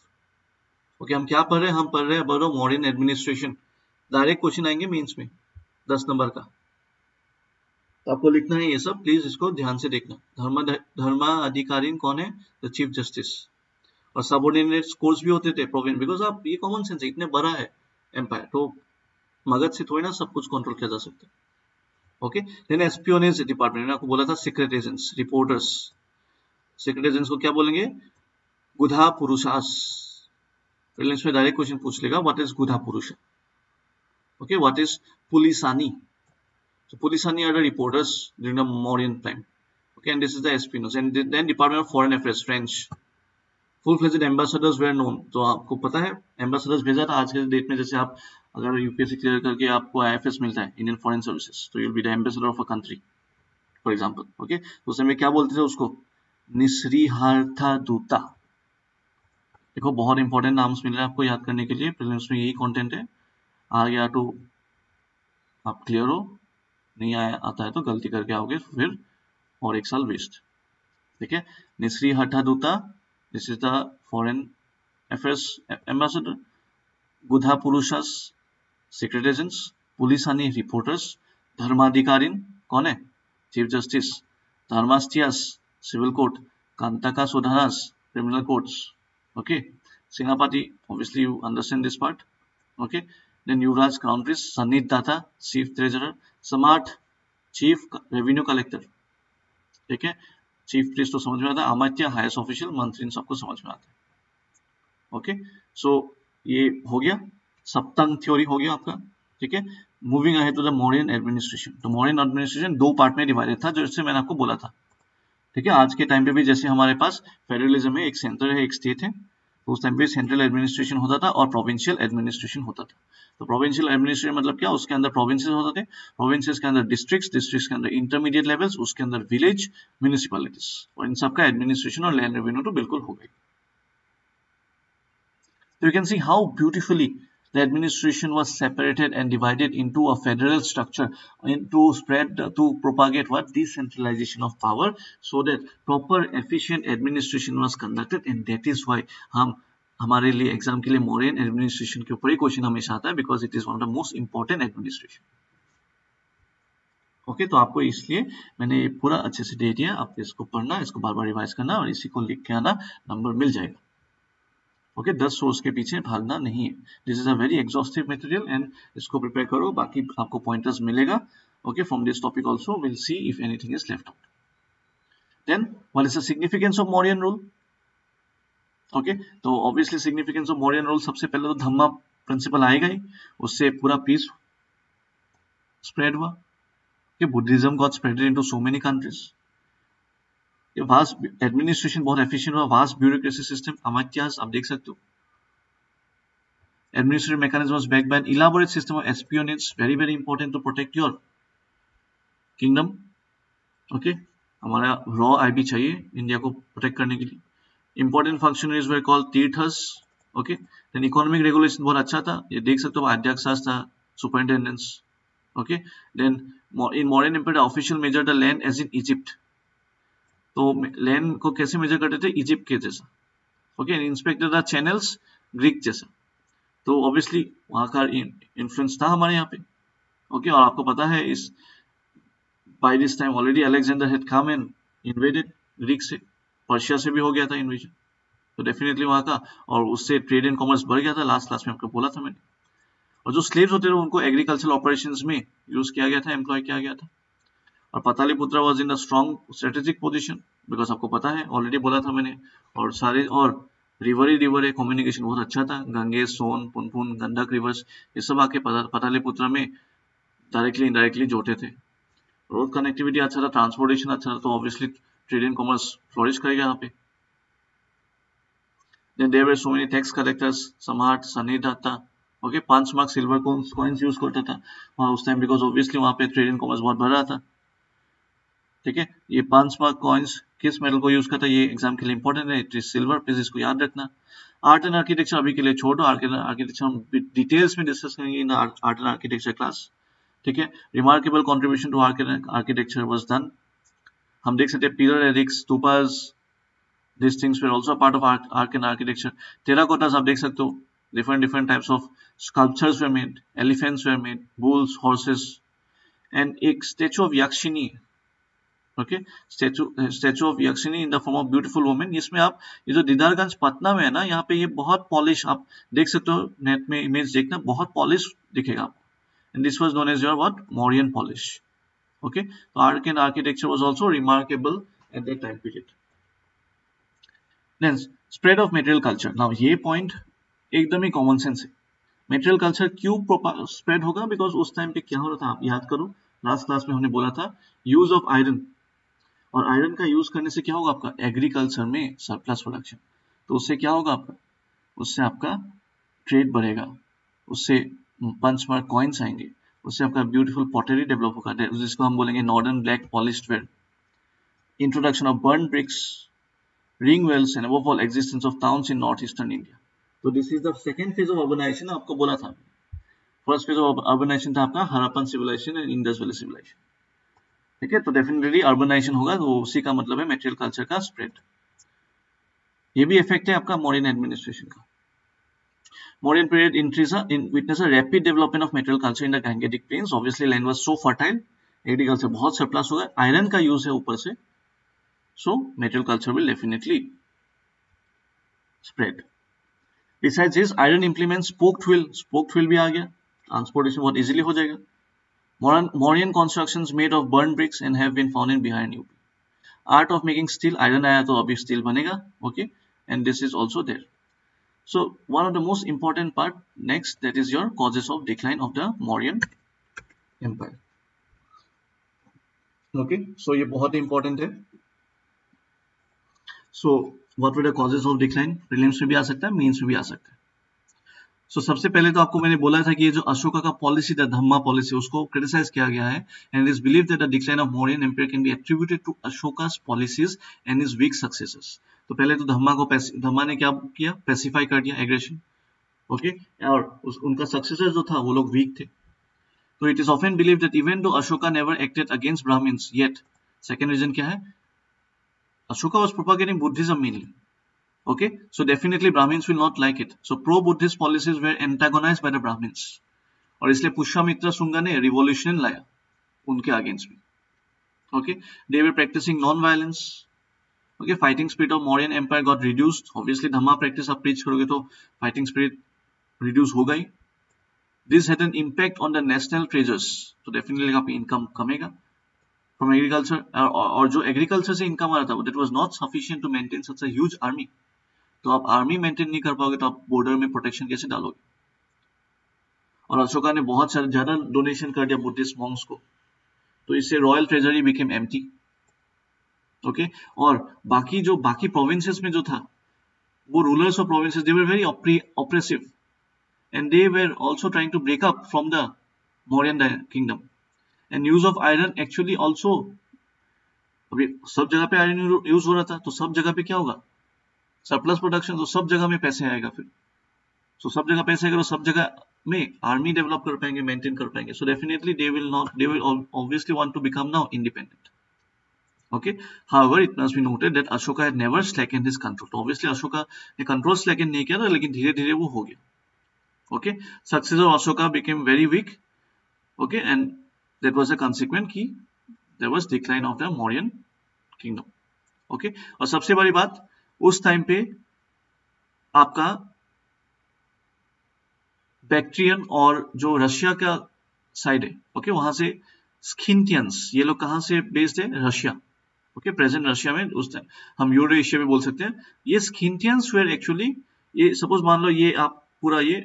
Speaker 1: ओके हम क्या पढ़ रहे हैं? हम पढ़ रहे हैं बरो मॉडर्न एडमिनिस्ट्रेशन डायरेक्ट क्वेश्चन आएँगे मीन्स में, दस नंबर का। तो आपको लिखना है ये सब। प्लीज़ इसको ध्यान से देखना। धर्म धर्माधिकारी कौन है? द चीफ जस्टिस और सबऑर्डिनेट कोर्स भी होते थे प्रोविन बिकॉज़ आप ये कॉमन सेंस है, इतने बड़ा है एम्पायर तो मगध से थोड़ी ना सब कुछ कंट्रोल किया जा सकता है। ओके देन एस्पियोनेज डिपार्टमेंट मैंने आपको बोला था secret agents reporters secret agents को क्या बोलेंगे? गुधा पुरुषास में डायरेक्ट क्वेश्चन पूछ लेगा what is gudha purusha okay what is pulisani so pulisani are the reporters during the Mauryan time. Okay, and this is the espinos. And then department of foreign affairs, french. Full fledged ambassadors were known तो आपको पता है ambassadors भेजा था आज के date में, जैसे आप अगर यूपीएससी क्लियर करके आपको आईएफएस मिलता है इंडियन फॉरेन सर्विसेज़ तो you'll be the ambassador of a country for example okay उस समय क्या बोलते थे उसको? निश्रीहार्था दूता। देखो, बहुत इंपॉर्टेंट नाम्स मिल रहे हैं आपको याद करने के लिए। प्रीलिम्स में यही कंटेंट है। आ गया तो आप क्लियर हो। नहीं आया, आता है तो गलती करके आओगे फिर और एक साल वेस्ट ठीक है? Nisrishtartha duta this is the foreign affairs ambassador gudha purushas secret agents pulisani reporters dharmadhikarin, कौन है? Chief justice dharmasthiyas civil court kantaka sodhanas criminal courts okay? Singapati obviously you understand this part okay? Then Yuvraj Crown Prince Sanit Data chief treasurer Smart chief revenue collector. ठीक है? Chief priest तो समझ में आता है अमात्य highest official मंत्री इन सबको समझ में आता है। ओके सो ये हो गया। सप्तंग थ्योरी हो गया आपका। ठीक है? Moving ahead to the modern administration तो मॉडर्न एडमिनिस्ट्रेशन दो पार्ट में डिवाइडेड था जैसे मैंने आपको बोला था। ठीक है? आज के टाइम पे भी जैसे हमारे पास फेडरलिज्म है, एक सेंटर है, एक स्टेट है। तो उस टाइम पे सेंट्रल एडमिनिस्ट्रेशन होता था और प्रोविंशियल एडमिनिस्ट्रेशन होता था। तो प्रोविंशियल एडमिनिस्ट्रेशन मतलब क्या? उसके अंदर प्रोविंसेस होते थे। प्रोविंसेस के अंदर डिस्ट्रिक्ट्स डिस्ट्रिक्ट्स के अंदर इंटरमीडिएट लेवल्स उसके अंदर विलेज म्यूनिसिपालिटीज और इन सबका एडमिनिस्ट्रेशन और लैंड रेवेन्यू तो बिल्कुल हो गई। तो you can see how beautifully the administration was separated and divided into a federal structure to spread to propagate what decentralization of power so that proper efficient administration was conducted and that is why हम हमारे लिए exam के लिए modern administration के ऊपर ही question हमेशा आता है because it is one of the most important administration okay तो आपको इसलिए मैंने पूरा अच्छे से दे दिया आपको इसको पढ़ना इसको बार बार रिवाइज करना और इसी को लिख के आना नंबर मिल जाएगा ओके दस सोर्स के पीछे भागना नहीं है। This is a very exhaustive material and इसको प्रिपेयर करो, बाकी आपको पॉइंटर्स मिलेगा। Okay from this topic also will see if anything is left out then is the significance of Morean rule? Okay तो obviously significance of Mauryan rule सबसे पहले तो धम्मा principal आएगा ही। उससे पूरा पीस स्प्रेड हुआ। कि Buddhism got spreaded into so many countries ये वास्ट एडमिनिस्ट्रेशन बहुत एफिशिएंट हुआ वास्ट ब्यूरोक्रेसी सिस्टम अमात्यास आप देख सकते हो। Mechanism was backed by an elaborate system of espionage, very very important to protect your kingdom, okay? हमारा रॉ आईबी चाहिए इंडिया को प्रोटेक्ट करने के लिए। Important functionaries we call tirthas okay then economic regulation बहुत अच्छा था, ये देख सकते हो अध्यक्ष था superintendents okay then in modern empire official measure the land as in Egypt तो लैंड को कैसे मेजर करते थे? इजिप्ट के जैसा। Okay inspector the channels Greek जैसा। तो ऑब्वियसली वहाँ का इन्फ्लुएंस था हमारे यहाँ पे। ओके और आपको पता है इस by this time already Alexander had come and invaded Greek से। पर्शिया से भी हो गया था इन्वेजन तो डेफिनेटली वहाँ का, और उससे ट्रेड एंड कॉमर्स बढ़ गया था। लास्ट क्लास में आपको बोला था मैंने। और जो स्लेव्स होते थे, उनको एग्रीकल्चरल ऑपरेशन में यूज़ किया गया था एम्प्लॉय किया गया था। और Pataliputra was in a strong strategic position because आपको पता है ऑलरेडी बोला था मैंने, और सारे, और रिवर ही रिवर है कम्युनिकेशन बहुत अच्छा था, गंगे, सोन, पुनपुन गंडक रिवर्स ये सब आके पतालीपुत्र में डायरेक्टली इनडायरेक्टली जोड़ते थे। रोड कनेक्टिविटी अच्छा था ट्रांसपोर्टेशन अच्छा था तो obviously trade and commerce flourish करेगा यहाँ पे। Then there were so many tax collectors data okay पाँच मार्क सिल्वर कॉइन्स यूज़ करता था। वहाँ उस टाइम बिकॉज़ ऑब्वियसली वहाँ पे ट्रेड एंड कॉमर्स बहुत बढ़ रहा था। ठीक है? ये पाँच मार्क कॉइन्स किस मेटल को यूज़ करता है? ये एग्ज़ाम के लिए इंपॉर्टेंट है। इट इज़ सिल्वर प्लीज़ इसको याद रखना। आर्ट एंड आर्किटेक्चर अभी के लिए छोड़ो। आर्किटेक्चर हम डिटेल्स में डिस्कस करेंगे in art and architecture class ठीक है? Remarkable contribution to architecture was done हम देख सकते हैं pillar एरिक्स stupas this things were also part of art and architecture terracottas आप देख सकते हो। Different different types of sculptures were made, elephants were made, bulls, horses and एक statue of yakshini okay statue statue of yakshini in the form of beautiful women इसमें आप, ये जो दीदारगंज पटना में है ना, यहाँ पे ये बहुत पॉलिश आप देख सकते हो नेट में इमेज देखना, बहुत पॉलिश दिखेगा आपको। And this was known as your what Mauryan polish okay? so arc and architecture was also remarkable at that time period. Then, spread of material culture. Now, ये point एकदम ही common sense है। Material culture क्यों spread होगा? Because उस time पे क्या हो रहा था, आप याद करो लास्ट क्लास में हमने बोला था यूज़ ऑफ़ आयरन और आयरन का यूज़ करने से क्या होगा आपका? एग्रीकल्चर में सरप्लस प्रोडक्शन तो उससे क्या होगा आपका? उससे आपका ट्रेड बढ़ेगा। उससे पंच मार्क कॉइन्स आएँगे। उससे आपका ब्यूटीफुल पॉटरी डेवलप होगा। जिसको हम बोलेंगे northern black polished ware introduction of burnt bricks ring wells, and above all existence of towns in northeastern India. So this is the second phase of urbanization आपको बोला था। फ़र्स्ट फ़ेज़ ऑफ़ अर्बनाइजेशन था आपका Harappan civilisation and Indus valley civilisation ठीक है? तो definitely urbanisation होगा तो उसी का मतलब है मेटेरियल कल्चर का स्प्रेड ये भी इफ़ेक्ट है आपका मॉडर्न एडमिनिस्ट्रेशन का. Modern period entries in witness rapid development of material culture in the Gangetic plains obviously land was so fertile agriculture बहुत सरप्लस होगा आयरन का यूज़ है ऊपर से. So material culture will definitely spread besides this, iron implements spoked wheel spoked wheel भी आ गया. Transportation बहुत easily हो जाएगा. Mauryan constructions made of burnt bricks and have been found in Bihar and UP art of making steel iron आया तो अभी steel बनेगा okay and this is also there so one of the most important part next that is your causes of decline of the Mauryan empire okay so ये बहुत important है so what were the causes of decline prelims में भी आ सकता है mains में भी आ सकता है सो so, सबसे पहले तो आपको मैंने बोला था कि ये जो अशोका का पॉलिसी था धम्मा पॉलिसी उसको क्रिटिसाइज किया गया है and is believe that the decline of Mauryan empire can be attributed to Ashoka's policies and is weak successors तो पहले तो धम्मा को धम्मा ने क्या किया? पेसिफाई कर दिया एग्रेशन ओके okay? और उस, उनका सक्सेसर जो था वो लोग वीक थे. तो it is often believe that even though Ashoka never acted against Brahmins yet second reason क्या है? Ashoka was propagating Buddhism mainly. Okay, so definitely Brahmins will not like it. So pro-Buddhist policies were antagonized by the Brahmins. और इसलिए पुष्यमित्र शुंगा ने revolution लाया उनके against में okay they were practicing non-violence okay fighting spirit of Mauryan empire got reduced obviously dhamma practice आप preach करोगे तो fighting spirit reduce होगा ही this had an impact on the national treasures तो definitely आपकी income कमेगा from agriculture और जो agriculture से income आ रहा था that was not sufficient to maintain such a huge army तो आप आर्मी मेंटेन नहीं कर पाओगे तो आप बॉर्डर में प्रोटेक्शन कैसे डालोगे? और अशोका ने बहुत सारे, ज़्यादा डोनेशन कर दिया बुद्धिस्ट मॉन्ग्स को। तो इससे royal treasury became empty okay और बाकी जो, बाकी प्रोविंसेस में जो था, वो rulers of provinces they were very oppressive and they were also trying to break up from the Mauryan kingdom and use of iron actually also अभी सब जगह पे आयरन यूज़ हो रहा था तो सब जगह पे क्या होगा? सरप्लस प्रोडक्शन तो सब जगह में पैसे आएगा फिर। सो so, सब जगह पैसे आएगा तो सब जगह में आर्मी डेवलप कर पाएँगे मेंटेन कर पाएँगे। So definitely they will not they will obviously want to become now independent okay however it must be noted that Ashoka had never slackened his control obviously Ashoka ने control slackened नहीं किया था लेकिन धीरे-धीरे वो हो गया। Okay successors of Ashoka became very weak okay and that was a consequent की there was decline of the Mauryan kingdom okay और सबसे बड़ी बात उस टाइम पे आपका बैक्ट्रियन और जो रशिया का साइड है ओके वहाँ से स्किंटियंस ये लोग कहाँ से बेस्ड है? रशिया ओके प्रेजेंट रशिया में उस टाइम हम यूरो एशिया में बोल सकते हैं। ये स्किंटियंस वेयर एक्चुअली ये सपोज़ मान लो ये आप पूरा ये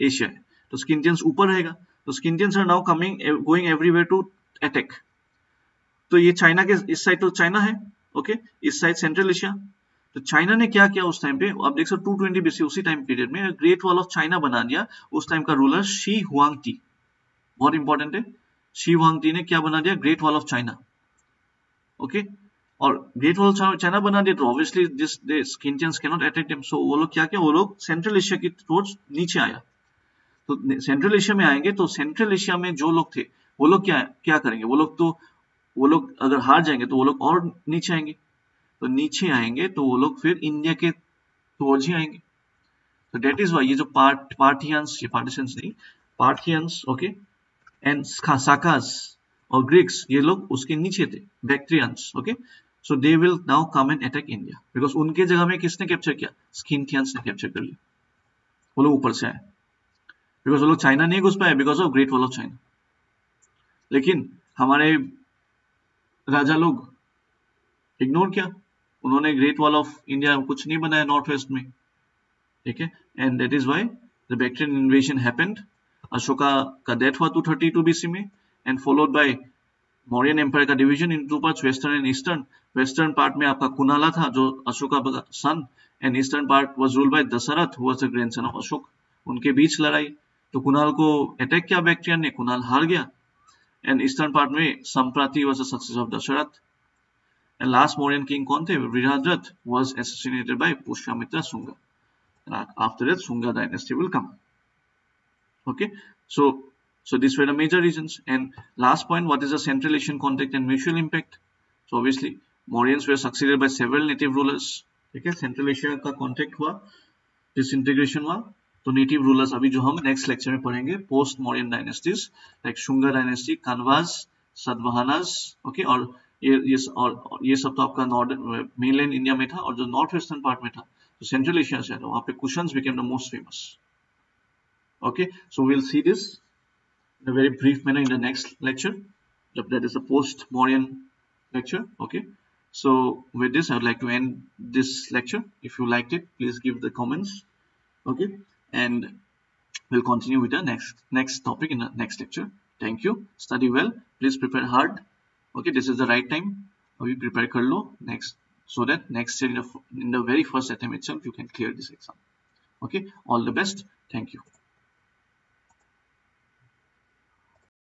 Speaker 1: एशिया है तो स्किंटियंस ऊपर रहेगा। तो Scythians are now coming going everywhere to attack तो ये चाइना के, इस साइड तो चाइना है ओके okay? इस साइड सेंट्रल एशिया तो चाइना ने क्या किया उस टाइम पे? आप देख सकते टू ट्वेंटी बीसी उसी टाइम पीरियड में ग्रेट वॉल ऑफ़ चाइना बना दिया। उस टाइम का रूलर शी हुआंग टी बहुत इंपॉर्टेंट है शी हुआंग टी ने क्या बना दिया? Great Wall of China okay और ग्रेट वॉल ऑफ़ चाइना बना दिया तो obviously this this किंटियंस can not attack him so वो लोग क्या किया? वो लोग सेंट्रल एशिया की टुवर्ड्स नीचे आया। तो सेंट्रल एशिया में आएँगे तो सेंट्रल एशिया में जो लोग थे, वो लोग क्या क्या करेंगे? वो लोग तो वो लोग अगर हार जाएँगे तो वो लोग और नीचे आएँगे। तो नीचे आएँगे तो वो लोग फिर इंडिया के टुवर्ड्स ही आएँगे। तो डेट इज़ वाई ये जो पार्ट पार्टियंस ये पार्टिशंस नहीं पार्थियंस ओके एंड साकास और ग्रीक्स ये लोग उसके नीचे थे Bactrians okay so they will now come and attack India because उनके जगह में किसने कैप्चर किया? स्किनथियंस ने कैप्चर कर लिया। वो लोग ऊपर से आए। बिकॉज़ वो लोग चाइना नहीं घुस पाए because of great wall of China लेकिन हमारे राजा लोग इग्नोर किया। उन्होंने ग्रेट वॉल ऑफ़ इंडिया कुछ नहीं बनाया नॉर्थ वेस्ट में। ठीक है? And that is why the Bactrian invasion happened Ashoka का डेथ हुआ टू थर्टी टू बीसी में and followed by Mauryan empire का division in two part western and eastern western part में आपका कुनाला था, जो Ashoka son and eastern part was ruled by Dasharatha who was the grandson of Ashoka उनके बीच लड़ाई। तो कुनाल को अटैक किया बैक्टीरिया ने कुणाल हार गया। एंड ईस्टर्न पार्ट में Samprati was the success of Dasharatha and last Mauryan king कौन थे Virajat was assassinated by Pushyamitra Sunga and after that Sunga dynasty will come okay so so these were the major reasons and last point what is the central asian contact and mutual impact so obviously Mauryans were succeeded by several native rulers okay central asia का contact हुआ disintegration हुआ तो native rulers अभी जो हम next lecture में पढ़ेंगे post Mauryan dynasties like Shunga dynasty Kanvas Satavahanas okay और ये ये और ये सब तो आपका नॉर्थ मेनलैंड इंडिया में था और जो नॉर्थ वेस्टर्न पार्ट में था तो सेंट्रल एशिया से वहां पे Kushans became the most famous okay so we'll see this in a very brief manner in the next lecture that is a post Mauryan lecture okay so with this I would like to end this lecture if you liked it please give the comments okay and we'll continue with the next next topic in the next lecture thank you study well please prepare hard okay this is the right time. We prepare lo next so that next in the, in the very first attempt itself you can clear this exam. Okay all the best. Thank you